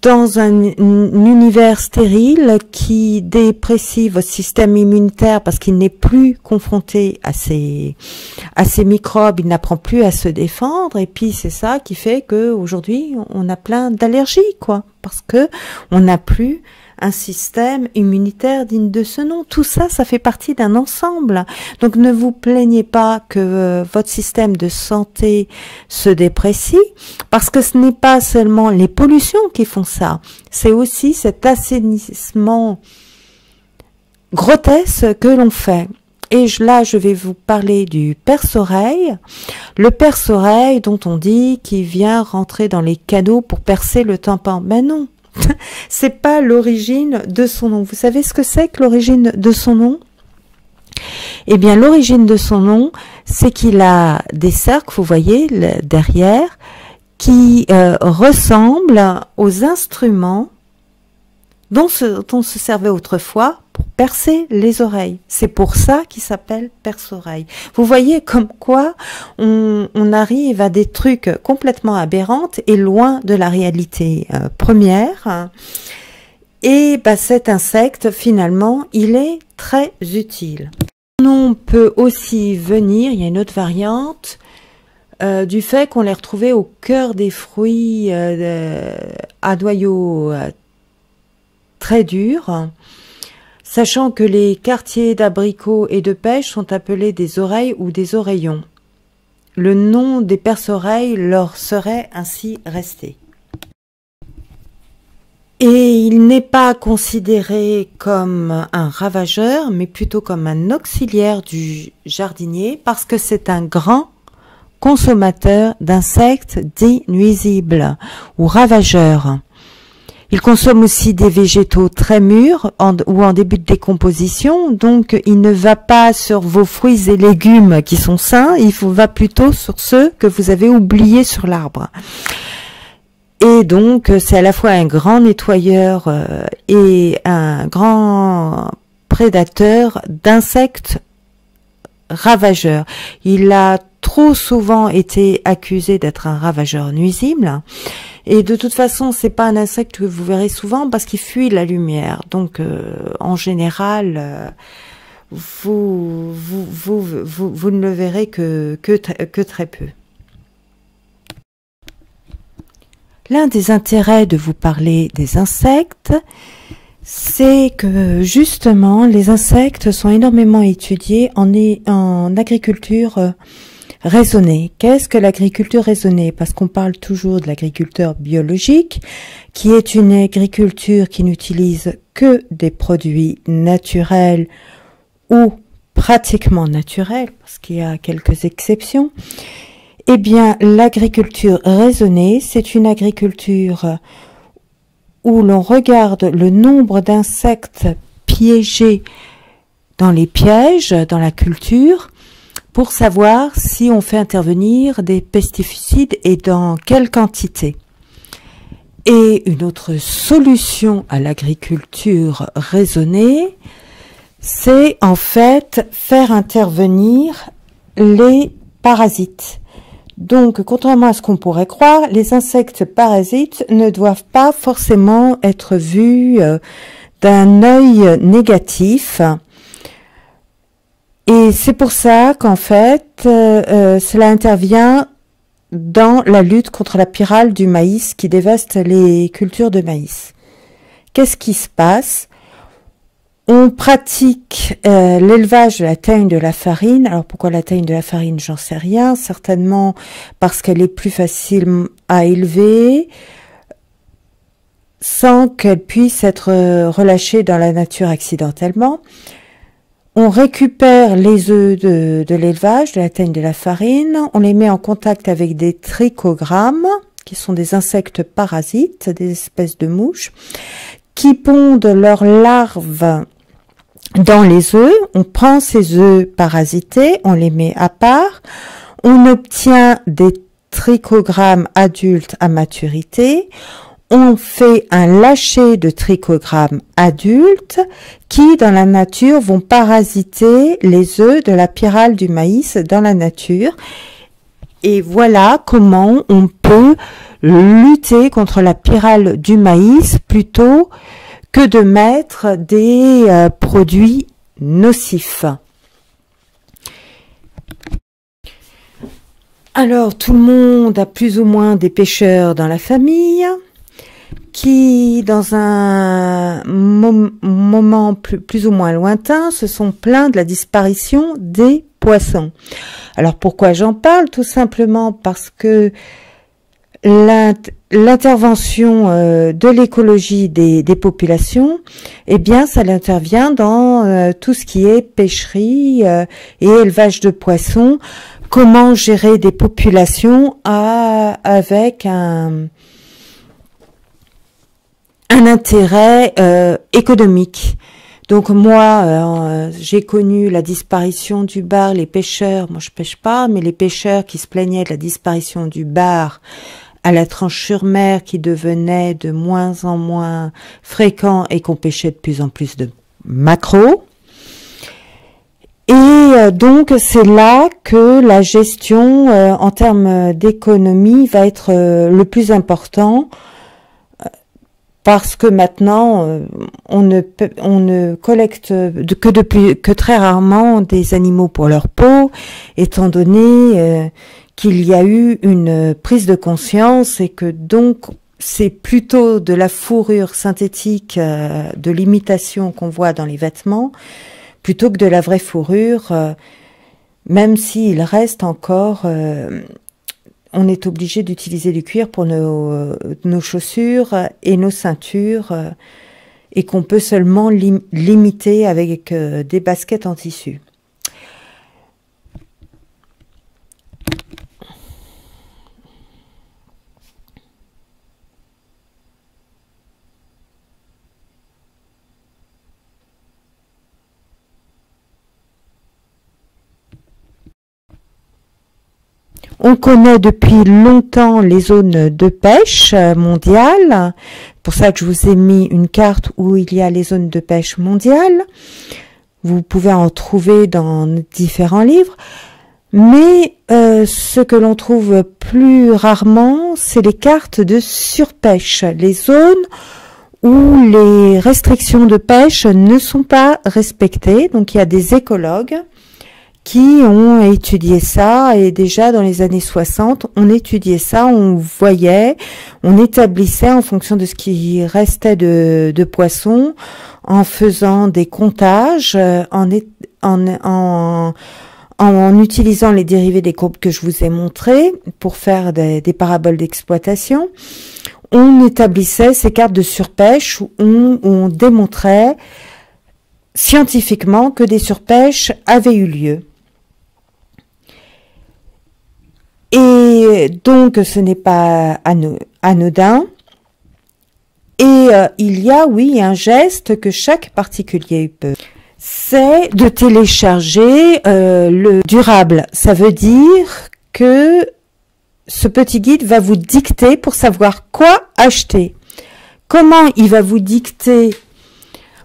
Speaker 1: dans un, univers stérile qui déprécie votre système immunitaire parce qu'il n'est plus confronté à ces à ces microbes, il n'apprend plus à se défendre et puis c'est ça qui fait que aujourd'hui on a plein d'allergies quoi parce que on n'a plus un système immunitaire digne de ce nom. Tout ça, ça fait partie d'un ensemble. Donc ne vous plaignez pas que euh, votre système de santé se déprécie, parce que ce n'est pas seulement les pollutions qui font ça, c'est aussi cet assainissement grotesque que l'on fait. Et là, je vais vous parler du perce-oreille. Le perce-oreille dont on dit qu'il vient rentrer dans les canaux pour percer le tympan. Ben non, c'est pas l'origine de son nom. Vous savez ce que c'est que l'origine de son nom? Eh bien, l'origine de son nom, c'est qu'il a des cercles, vous voyez, derrière, qui euh, ressemblent aux instruments dont, on se servait autrefois percer les oreilles. C'est pour ça qu'il s'appelle perce-oreille. Vous voyez comme quoi on, arrive à des trucs complètement aberrantes et loin de la réalité euh, première. Et bah, cet insecte, finalement, il est très utile. On peut aussi venir, il y a une autre variante, euh, du fait qu'on les retrouvait au cœur des fruits euh, à noyaux très durs sachant que les quartiers d'abricots et de pêche sont appelés des oreilles ou des oreillons. Le nom des perce-oreilles leur serait ainsi resté. Et il n'est pas considéré comme un ravageur, mais plutôt comme un auxiliaire du jardinier, parce que c'est un grand consommateur d'insectes dits nuisibles ou ravageurs. Il consomme aussi des végétaux très mûrs ou en début de décomposition, donc il ne va pas sur vos fruits et légumes qui sont sains, il va plutôt sur ceux que vous avez oubliés sur l'arbre. Et donc c'est à la fois un grand nettoyeur euh, et un grand prédateur d'insectes ravageurs. Il a trop souvent été accusé d'être un ravageur nuisible et de toute façon, c'est pas un insecte que vous verrez souvent parce qu'il fuit la lumière. Donc, euh, en général, euh, vous, vous, vous, vous, ne le verrez que, que, que très peu. L'un des intérêts de vous parler des insectes, c'est que justement, les insectes sont énormément étudiés en, en agriculture euh, raisonnée. Qu'est-ce que l'agriculture raisonnée? Parce qu'on parle toujours de l'agriculture biologique, qui est une agriculture qui n'utilise que des produits naturels ou pratiquement naturels, parce qu'il y a quelques exceptions. Eh bien, l'agriculture raisonnée, c'est une agriculture où l'on regarde le nombre d'insectes piégés dans les pièges, dans la culture, pour savoir si on fait intervenir des pesticides et dans quelle quantité. Et une autre solution à l'agriculture raisonnée, c'est en fait faire intervenir les parasites. Donc, contrairement à ce qu'on pourrait croire, les insectes parasites ne doivent pas forcément être vus euh, d'un œil négatif. Et c'est pour ça qu'en fait, euh, euh, cela intervient dans la lutte contre la pyrale du maïs qui dévaste les cultures de maïs. Qu'est-ce qui se passe? On pratique euh, l'élevage de la teigne de la farine. Alors pourquoi la teigne de la farine? J'en sais rien. Certainement parce qu'elle est plus facile à élever sans qu'elle puisse être relâchée dans la nature accidentellement on récupère les œufs de, l'élevage, de la teigne de la farine, on les met en contact avec des trichogrammes, qui sont des insectes parasites, des espèces de mouches, qui pondent leurs larves dans les œufs. On prend ces œufs parasités, on les met à part, on obtient des trichogrammes adultes à maturité, on fait un lâcher de trichogrammes adultes qui, dans la nature, vont parasiter les œufs de la pyrale du maïs dans la nature. Et voilà comment on peut lutter contre la pyrale du maïs plutôt que de mettre des euh, produits nocifs. Alors, tout le monde a plus ou moins des pêcheurs dans la famille qui, dans un moment plus, ou moins lointain, se sont plaints de la disparition des poissons. Alors pourquoi j'en parle? Tout simplement parce que l'intervention euh, de l'écologie des, populations, eh bien, ça intervient dans euh, tout ce qui est pêcherie euh, et élevage de poissons. Comment gérer des populations avec un, un intérêt euh, économique. Donc moi, euh, j'ai connu la disparition du bar, les pêcheurs, moi je pêche pas, mais les pêcheurs qui se plaignaient de la disparition du bar à la tranche sur mer qui devenait de moins en moins fréquent et qu'on pêchait de plus en plus de macro. Et euh, donc c'est là que la gestion en termes d'économie va être le plus important parce que maintenant euh, on ne on ne collecte que depuis que très rarement des animaux pour leur peau, étant donné euh, qu'il y a eu une prise de conscience et que donc c'est plutôt de la fourrure synthétique euh, de l'imitation qu'on voit dans les vêtements plutôt que de la vraie fourrure, même s'il reste encore on est obligé d'utiliser du cuir pour nos, nos, chaussures et nos ceintures euh, et qu'on peut seulement limiter avec euh, des baskets en tissu. On connaît depuis longtemps les zones de pêche mondiales. Pour ça que je vous ai mis une carte où il y a les zones de pêche mondiales. Vous pouvez en trouver dans différents livres. Mais euh, ce que l'on trouve plus rarement, c'est les cartes de surpêche, les zones où les restrictions de pêche ne sont pas respectées. Donc il y a des écologues qui ont étudié ça et déjà dans les années 60, on étudiait ça, on voyait, on établissait en fonction de ce qui restait de, de poissons, en faisant des comptages, euh, en, en, en, en utilisant les dérivés des courbes que je vous ai montrés pour faire des, des paraboles d'exploitation. On établissait ces cartes de surpêche où on, où on démontrait scientifiquement que des surpêches avaient eu lieu. Et donc, ce n'est pas anodin. Et euh, il y a, oui, un geste que chaque particulier peut. C'est de télécharger euh, le durable. Ça veut dire que ce petit guide va vous dicter pour savoir quoi acheter. Comment il va vous dicter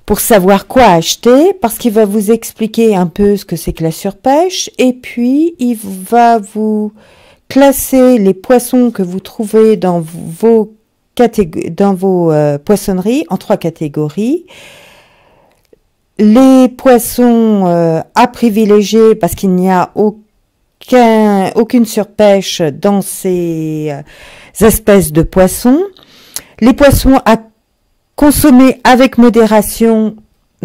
Speaker 1: pour savoir quoi acheter? Parce qu'il va vous expliquer un peu ce que c'est que la surpêche et puis il va vous classer les poissons que vous trouvez dans vos, dans vos euh, poissonneries en trois catégories. Les poissons euh, à privilégier parce qu'il n'y a aucun, aucune surpêche dans ces euh, espèces de poissons. Les poissons à consommer avec modération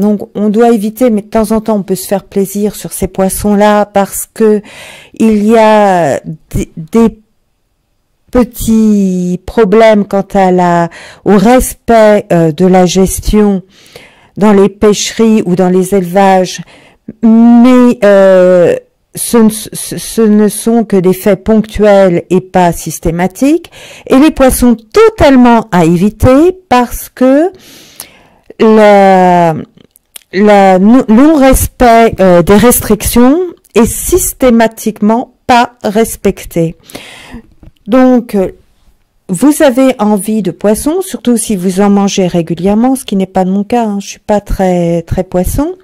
Speaker 1: donc on doit éviter, mais de temps en temps on peut se faire plaisir sur ces poissons-là parce que il y a des, petits problèmes quant à la au respect euh, de la gestion dans les pêcheries ou dans les élevages, mais euh, ce, ce, ne sont que des faits ponctuels et pas systématiques, et les poissons totalement à éviter parce que la, le non-respect euh, des restrictions est systématiquement pas respecté. Donc, euh, vous avez envie de poisson, surtout si vous en mangez régulièrement, ce qui n'est pas mon cas, hein, je suis pas très très poisson.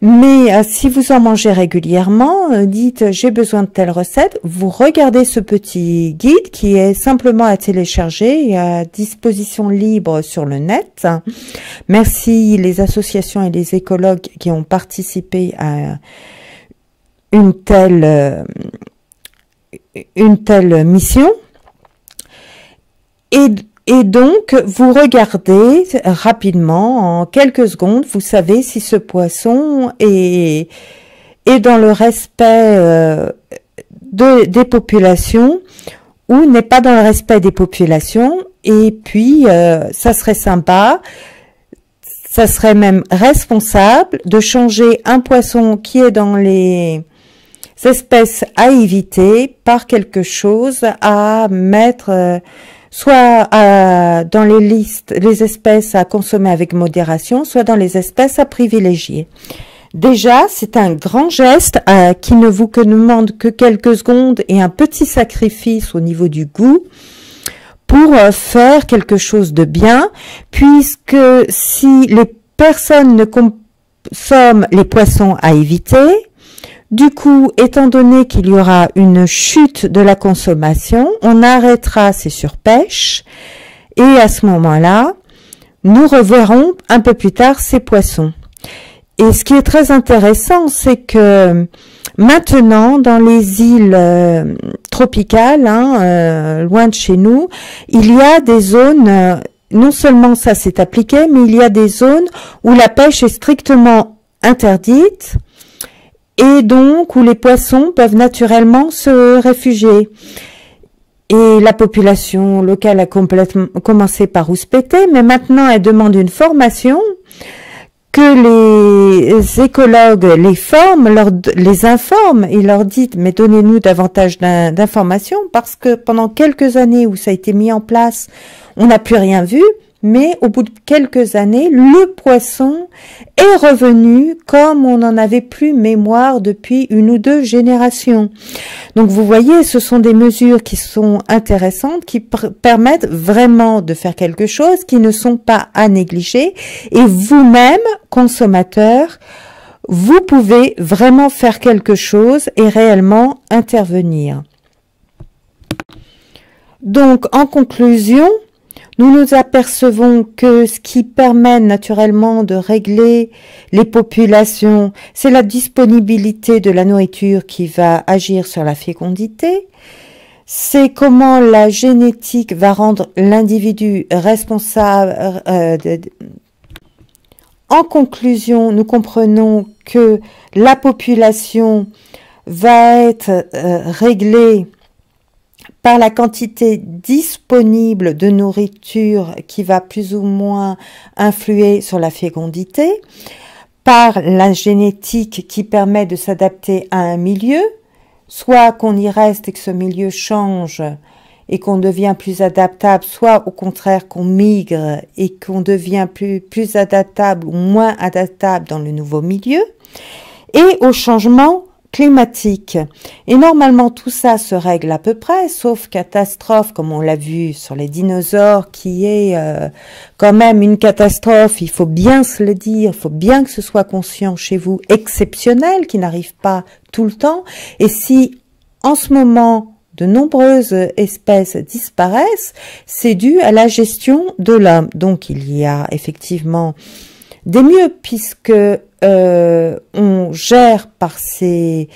Speaker 1: Mais euh, si vous en mangez régulièrement, euh, dites j'ai besoin de telle recette, vous regardez ce petit guide qui est simplement à télécharger et à disposition libre sur le net. Merci les associations et les écologues qui ont participé à une telle euh, une telle mission. Et donc, vous regardez rapidement, en quelques secondes, vous savez si ce poisson est, est dans le respect euh, de, des populations ou n'est pas dans le respect des populations. Et puis, euh, ça serait sympa, ça serait même responsable de changer un poisson qui est dans les espèces à éviter par quelque chose à mettre euh, soit euh, dans les listes, les espèces à consommer avec modération, soit dans les espèces à privilégier. Déjà, c'est un grand geste euh, qui ne vous demande que quelques secondes et un petit sacrifice au niveau du goût pour euh, faire quelque chose de bien, puisque si les personnes ne consomment les poissons à éviter, du coup, étant donné qu'il y aura une chute de la consommation, on arrêtera ces surpêches et à ce moment-là, nous reverrons un peu plus tard ces poissons. Et ce qui est très intéressant, c'est que maintenant, dans les îles euh, tropicales, hein, euh, loin de chez nous, il y a des zones, euh, non seulement ça s'est appliqué, mais il y a des zones où la pêche est strictement interdite et donc où les poissons peuvent naturellement se réfugier. Et la population locale a complètement commencé par rouspéter, mais maintenant elle demande une formation que les écologues les forment, les informent et leur disent mais donnez-nous davantage d'informations parce que pendant quelques années où ça a été mis en place, on n'a plus rien vu mais au bout de quelques années, le poisson est revenu comme on n'en avait plus mémoire depuis une ou deux générations. Donc vous voyez, ce sont des mesures qui sont intéressantes, qui permettent vraiment de faire quelque chose, qui ne sont pas à négliger. Et vous-même, consommateur, vous pouvez vraiment faire quelque chose et réellement intervenir. Donc, en conclusion, nous nous apercevons que ce qui permet naturellement de régler les populations, c'est la disponibilité de la nourriture qui va agir sur la fécondité. C'est comment la génétique va rendre l'individu responsable. Euh, en conclusion, nous comprenons que la population va être euh, réglée par la quantité disponible de nourriture qui va plus ou moins influer sur la fécondité, par la génétique qui permet de s'adapter à un milieu, soit qu'on y reste et que ce milieu change et qu'on devient plus adaptable, soit au contraire qu'on migre et qu'on devient plus, plus adaptable ou moins adaptable dans le nouveau milieu, et au changement climatique. Et normalement, tout ça se règle à peu près, sauf catastrophe, comme on l'a vu sur les dinosaures, qui est euh, quand même une catastrophe, il faut bien se le dire, il faut bien que ce soit conscient chez vous, exceptionnel, qui n'arrive pas tout le temps. Et si en ce moment, de nombreuses espèces disparaissent, c'est dû à la gestion de l'homme. Donc il y a effectivement des mieux puisque euh, on gère par ces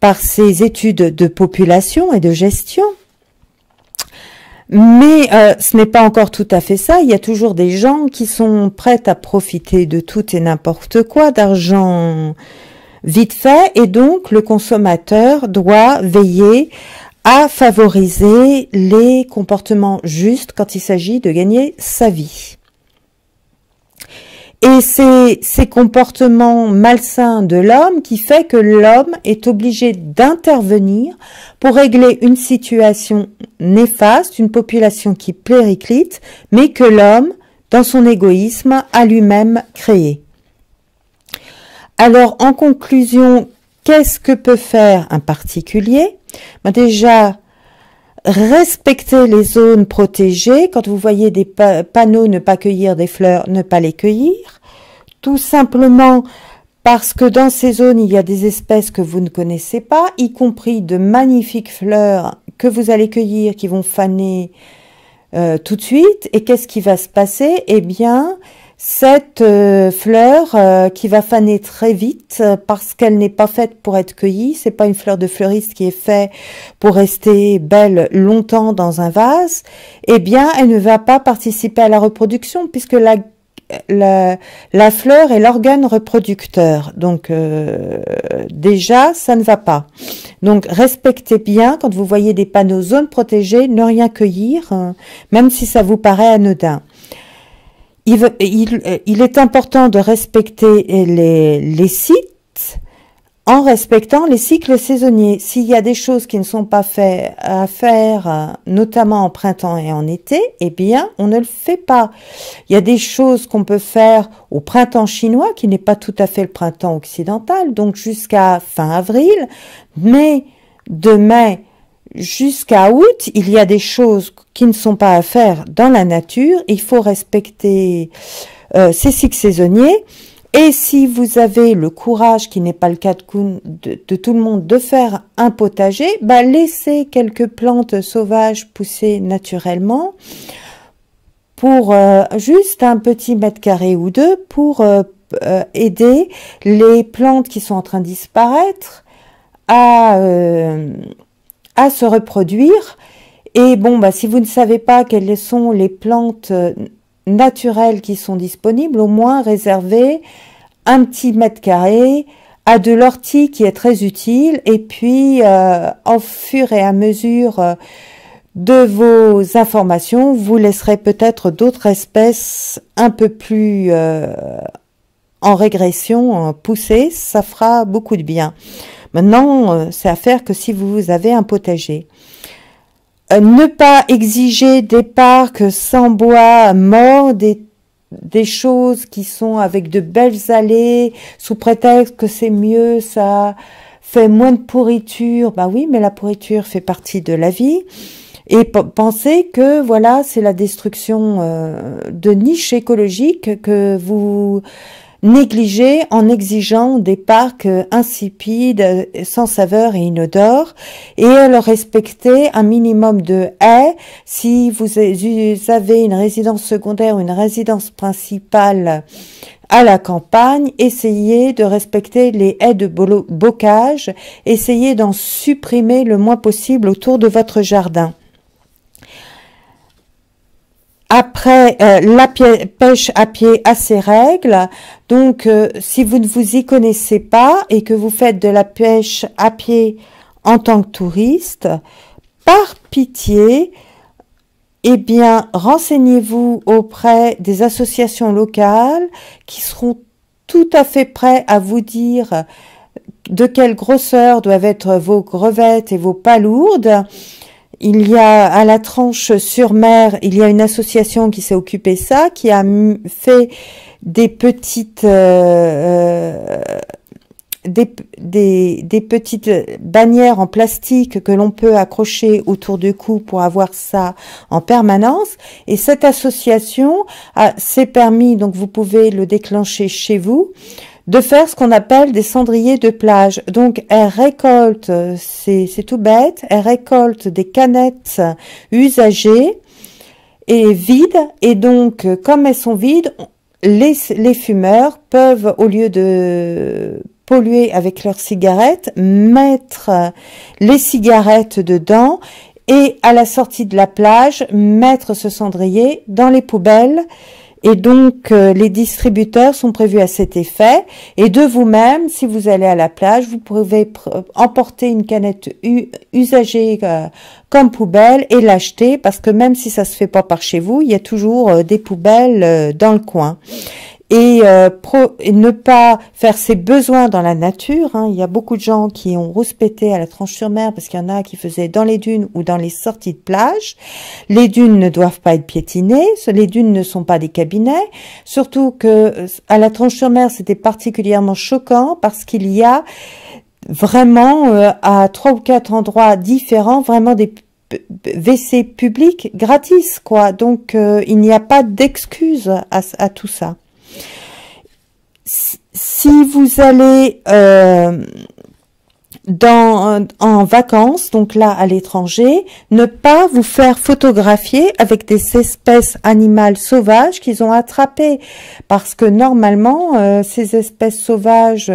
Speaker 1: par ces études de population et de gestion. Mais euh, ce n'est pas encore tout à fait ça. Il y a toujours des gens qui sont prêts à profiter de tout et n'importe quoi, d'argent vite fait, et donc le consommateur doit veiller à favoriser les comportements justes quand il s'agit de gagner sa vie. Et c'est ces comportements malsains de l'homme qui fait que l'homme est obligé d'intervenir pour régler une situation néfaste, une population qui périclite, mais que l'homme, dans son égoïsme, a lui-même créé. Alors, en conclusion, qu'est-ce que peut faire un particulier? Ben Déjà, respecter les zones protégées. Quand vous voyez des panneaux ne pas cueillir des fleurs, ne pas les cueillir. Tout simplement parce que dans ces zones, il y a des espèces que vous ne connaissez pas, y compris de magnifiques fleurs que vous allez cueillir, qui vont faner euh, tout de suite. Et qu'est-ce qui va se passer? Eh bien, cette euh, fleur euh, qui va faner très vite euh, parce qu'elle n'est pas faite pour être cueillie, c'est pas une fleur de fleuriste qui est faite pour rester belle longtemps dans un vase, eh bien elle ne va pas participer à la reproduction puisque la la, la fleur est l'organe reproducteur. Donc déjà, ça ne va pas. Donc respectez bien quand vous voyez des panneaux zones protégées, ne rien cueillir, même si ça vous paraît anodin il, est important de respecter les, sites en respectant les cycles saisonniers. S'il y a des choses qui ne sont pas faites à faire, notamment en printemps et en été, eh bien, on ne le fait pas. Il y a des choses qu'on peut faire au printemps chinois, qui n'est pas tout à fait le printemps occidental, donc jusqu'à fin avril, mais de mai jusqu'à août, il y a des choses qui ne sont pas à faire dans la nature. Il faut respecter euh, ces cycles saisonniers. Et si vous avez le courage, qui n'est pas le cas de, tout le monde, de faire un potager, bah laissez quelques plantes sauvages pousser naturellement pour euh, juste un petit mètre carré ou deux pour euh, aider les plantes qui sont en train de disparaître à à se reproduire. Et bon, bah, si vous ne savez pas quelles sont les plantes euh, naturelles qui sont disponibles, au moins réservez un petit mètre carré à de l'ortie qui est très utile. Et puis, euh, au fur et à mesure euh, de vos informations, vous laisserez peut-être d'autres espèces un peu plus en régression pousser. Ça fera beaucoup de bien. Maintenant, euh, c'est à faire que si vous avez un potager. Euh, ne pas exiger des parcs sans bois mort, des, des choses qui sont avec de belles allées, sous prétexte que c'est mieux, ça fait moins de pourriture. Bah oui, mais la pourriture fait partie de la vie. Et pensez que voilà, c'est la destruction euh, de niches écologiques que vous négligé en exigeant des parcs insipides, sans saveur et inodores, et leur respecter un minimum de haies. Si vous avez une résidence secondaire ou une résidence principale à la campagne, essayez de respecter les haies de bocage, essayez d'en supprimer le moins possible autour de votre jardin. Après, euh, la pêche à pied a ses règles. Donc, euh, si vous ne vous y connaissez pas et que vous faites de la pêche à pied en tant que touriste, par pitié, eh bien, renseignez-vous auprès des associations locales qui seront tout à fait prêts à vous dire de quelle grosseur doivent être vos grevettes et vos palourdes il y a à la tranche sur mer, il y a une association qui s'est occupée de ça, qui a fait des petites euh, euh, des, des, petites bannières en plastique que l'on peut accrocher autour du cou pour avoir ça en permanence. Et cette association s'est permis, donc vous pouvez le déclencher chez vous, de faire ce qu'on appelle des cendriers de plage. Donc elle récolte, c'est tout bête, elle récolte des canettes usagées et vides, et donc comme elles sont vides, les, les fumeurs peuvent, au lieu de polluer avec leurs cigarettes, mettre les cigarettes dedans et à la sortie de la plage, mettre ce cendrier dans les poubelles et donc, euh, les distributeurs sont prévus à cet effet. Et de vous-même, si vous allez à la plage, vous pouvez emporter une canette usagée euh, comme poubelle et l'acheter parce que même si ça se fait pas par chez vous, il y a toujours euh, des poubelles dans le coin et, euh, ne pas faire ses besoins dans la nature. Hein. Il y a beaucoup de gens qui ont rouspété à la tranche-sur-mer parce qu'il y en a qui faisaient dans les dunes ou dans les sorties de plage. Les dunes ne doivent pas être piétinées, les dunes ne sont pas des cabinets, surtout que à la tranche-sur-mer c'était particulièrement choquant parce qu'il y a vraiment euh, à trois ou quatre endroits différents vraiment des WC publics gratis quoi donc euh, il n'y a pas d'excuse à, tout ça si vous allez euh, dans, en vacances, donc là à l'étranger, ne pas vous faire photographier avec des espèces animales sauvages qu'ils ont attrapées. Parce que normalement, euh, ces espèces sauvages,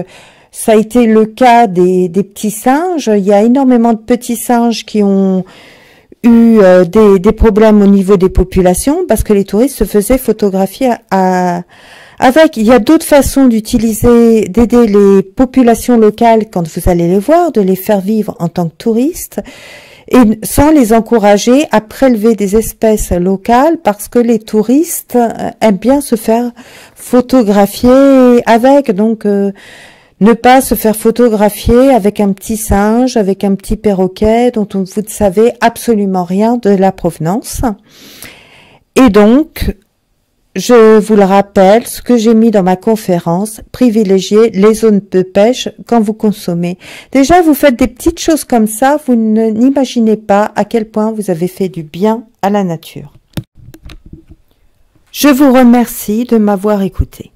Speaker 1: ça a été le cas des, petits singes. Il y a énormément de petits singes qui ont eu euh, des, problèmes au niveau des populations parce que les touristes se faisaient photographier à avec, il y a d'autres façons d'utiliser, d'aider les populations locales quand vous allez les voir, de les faire vivre en tant que touristes et sans les encourager à prélever des espèces locales parce que les touristes euh, aiment bien se faire photographier avec. Donc, euh, ne pas se faire photographier avec un petit singe, avec un petit perroquet dont vous ne savez absolument rien de la provenance. Et donc, je vous le rappelle, ce que j'ai mis dans ma conférence, privilégier les zones de pêche quand vous consommez. Déjà, vous faites des petites choses comme ça, vous n'imaginez pas à quel point vous avez fait du bien à la nature. Je vous remercie de m'avoir écouté.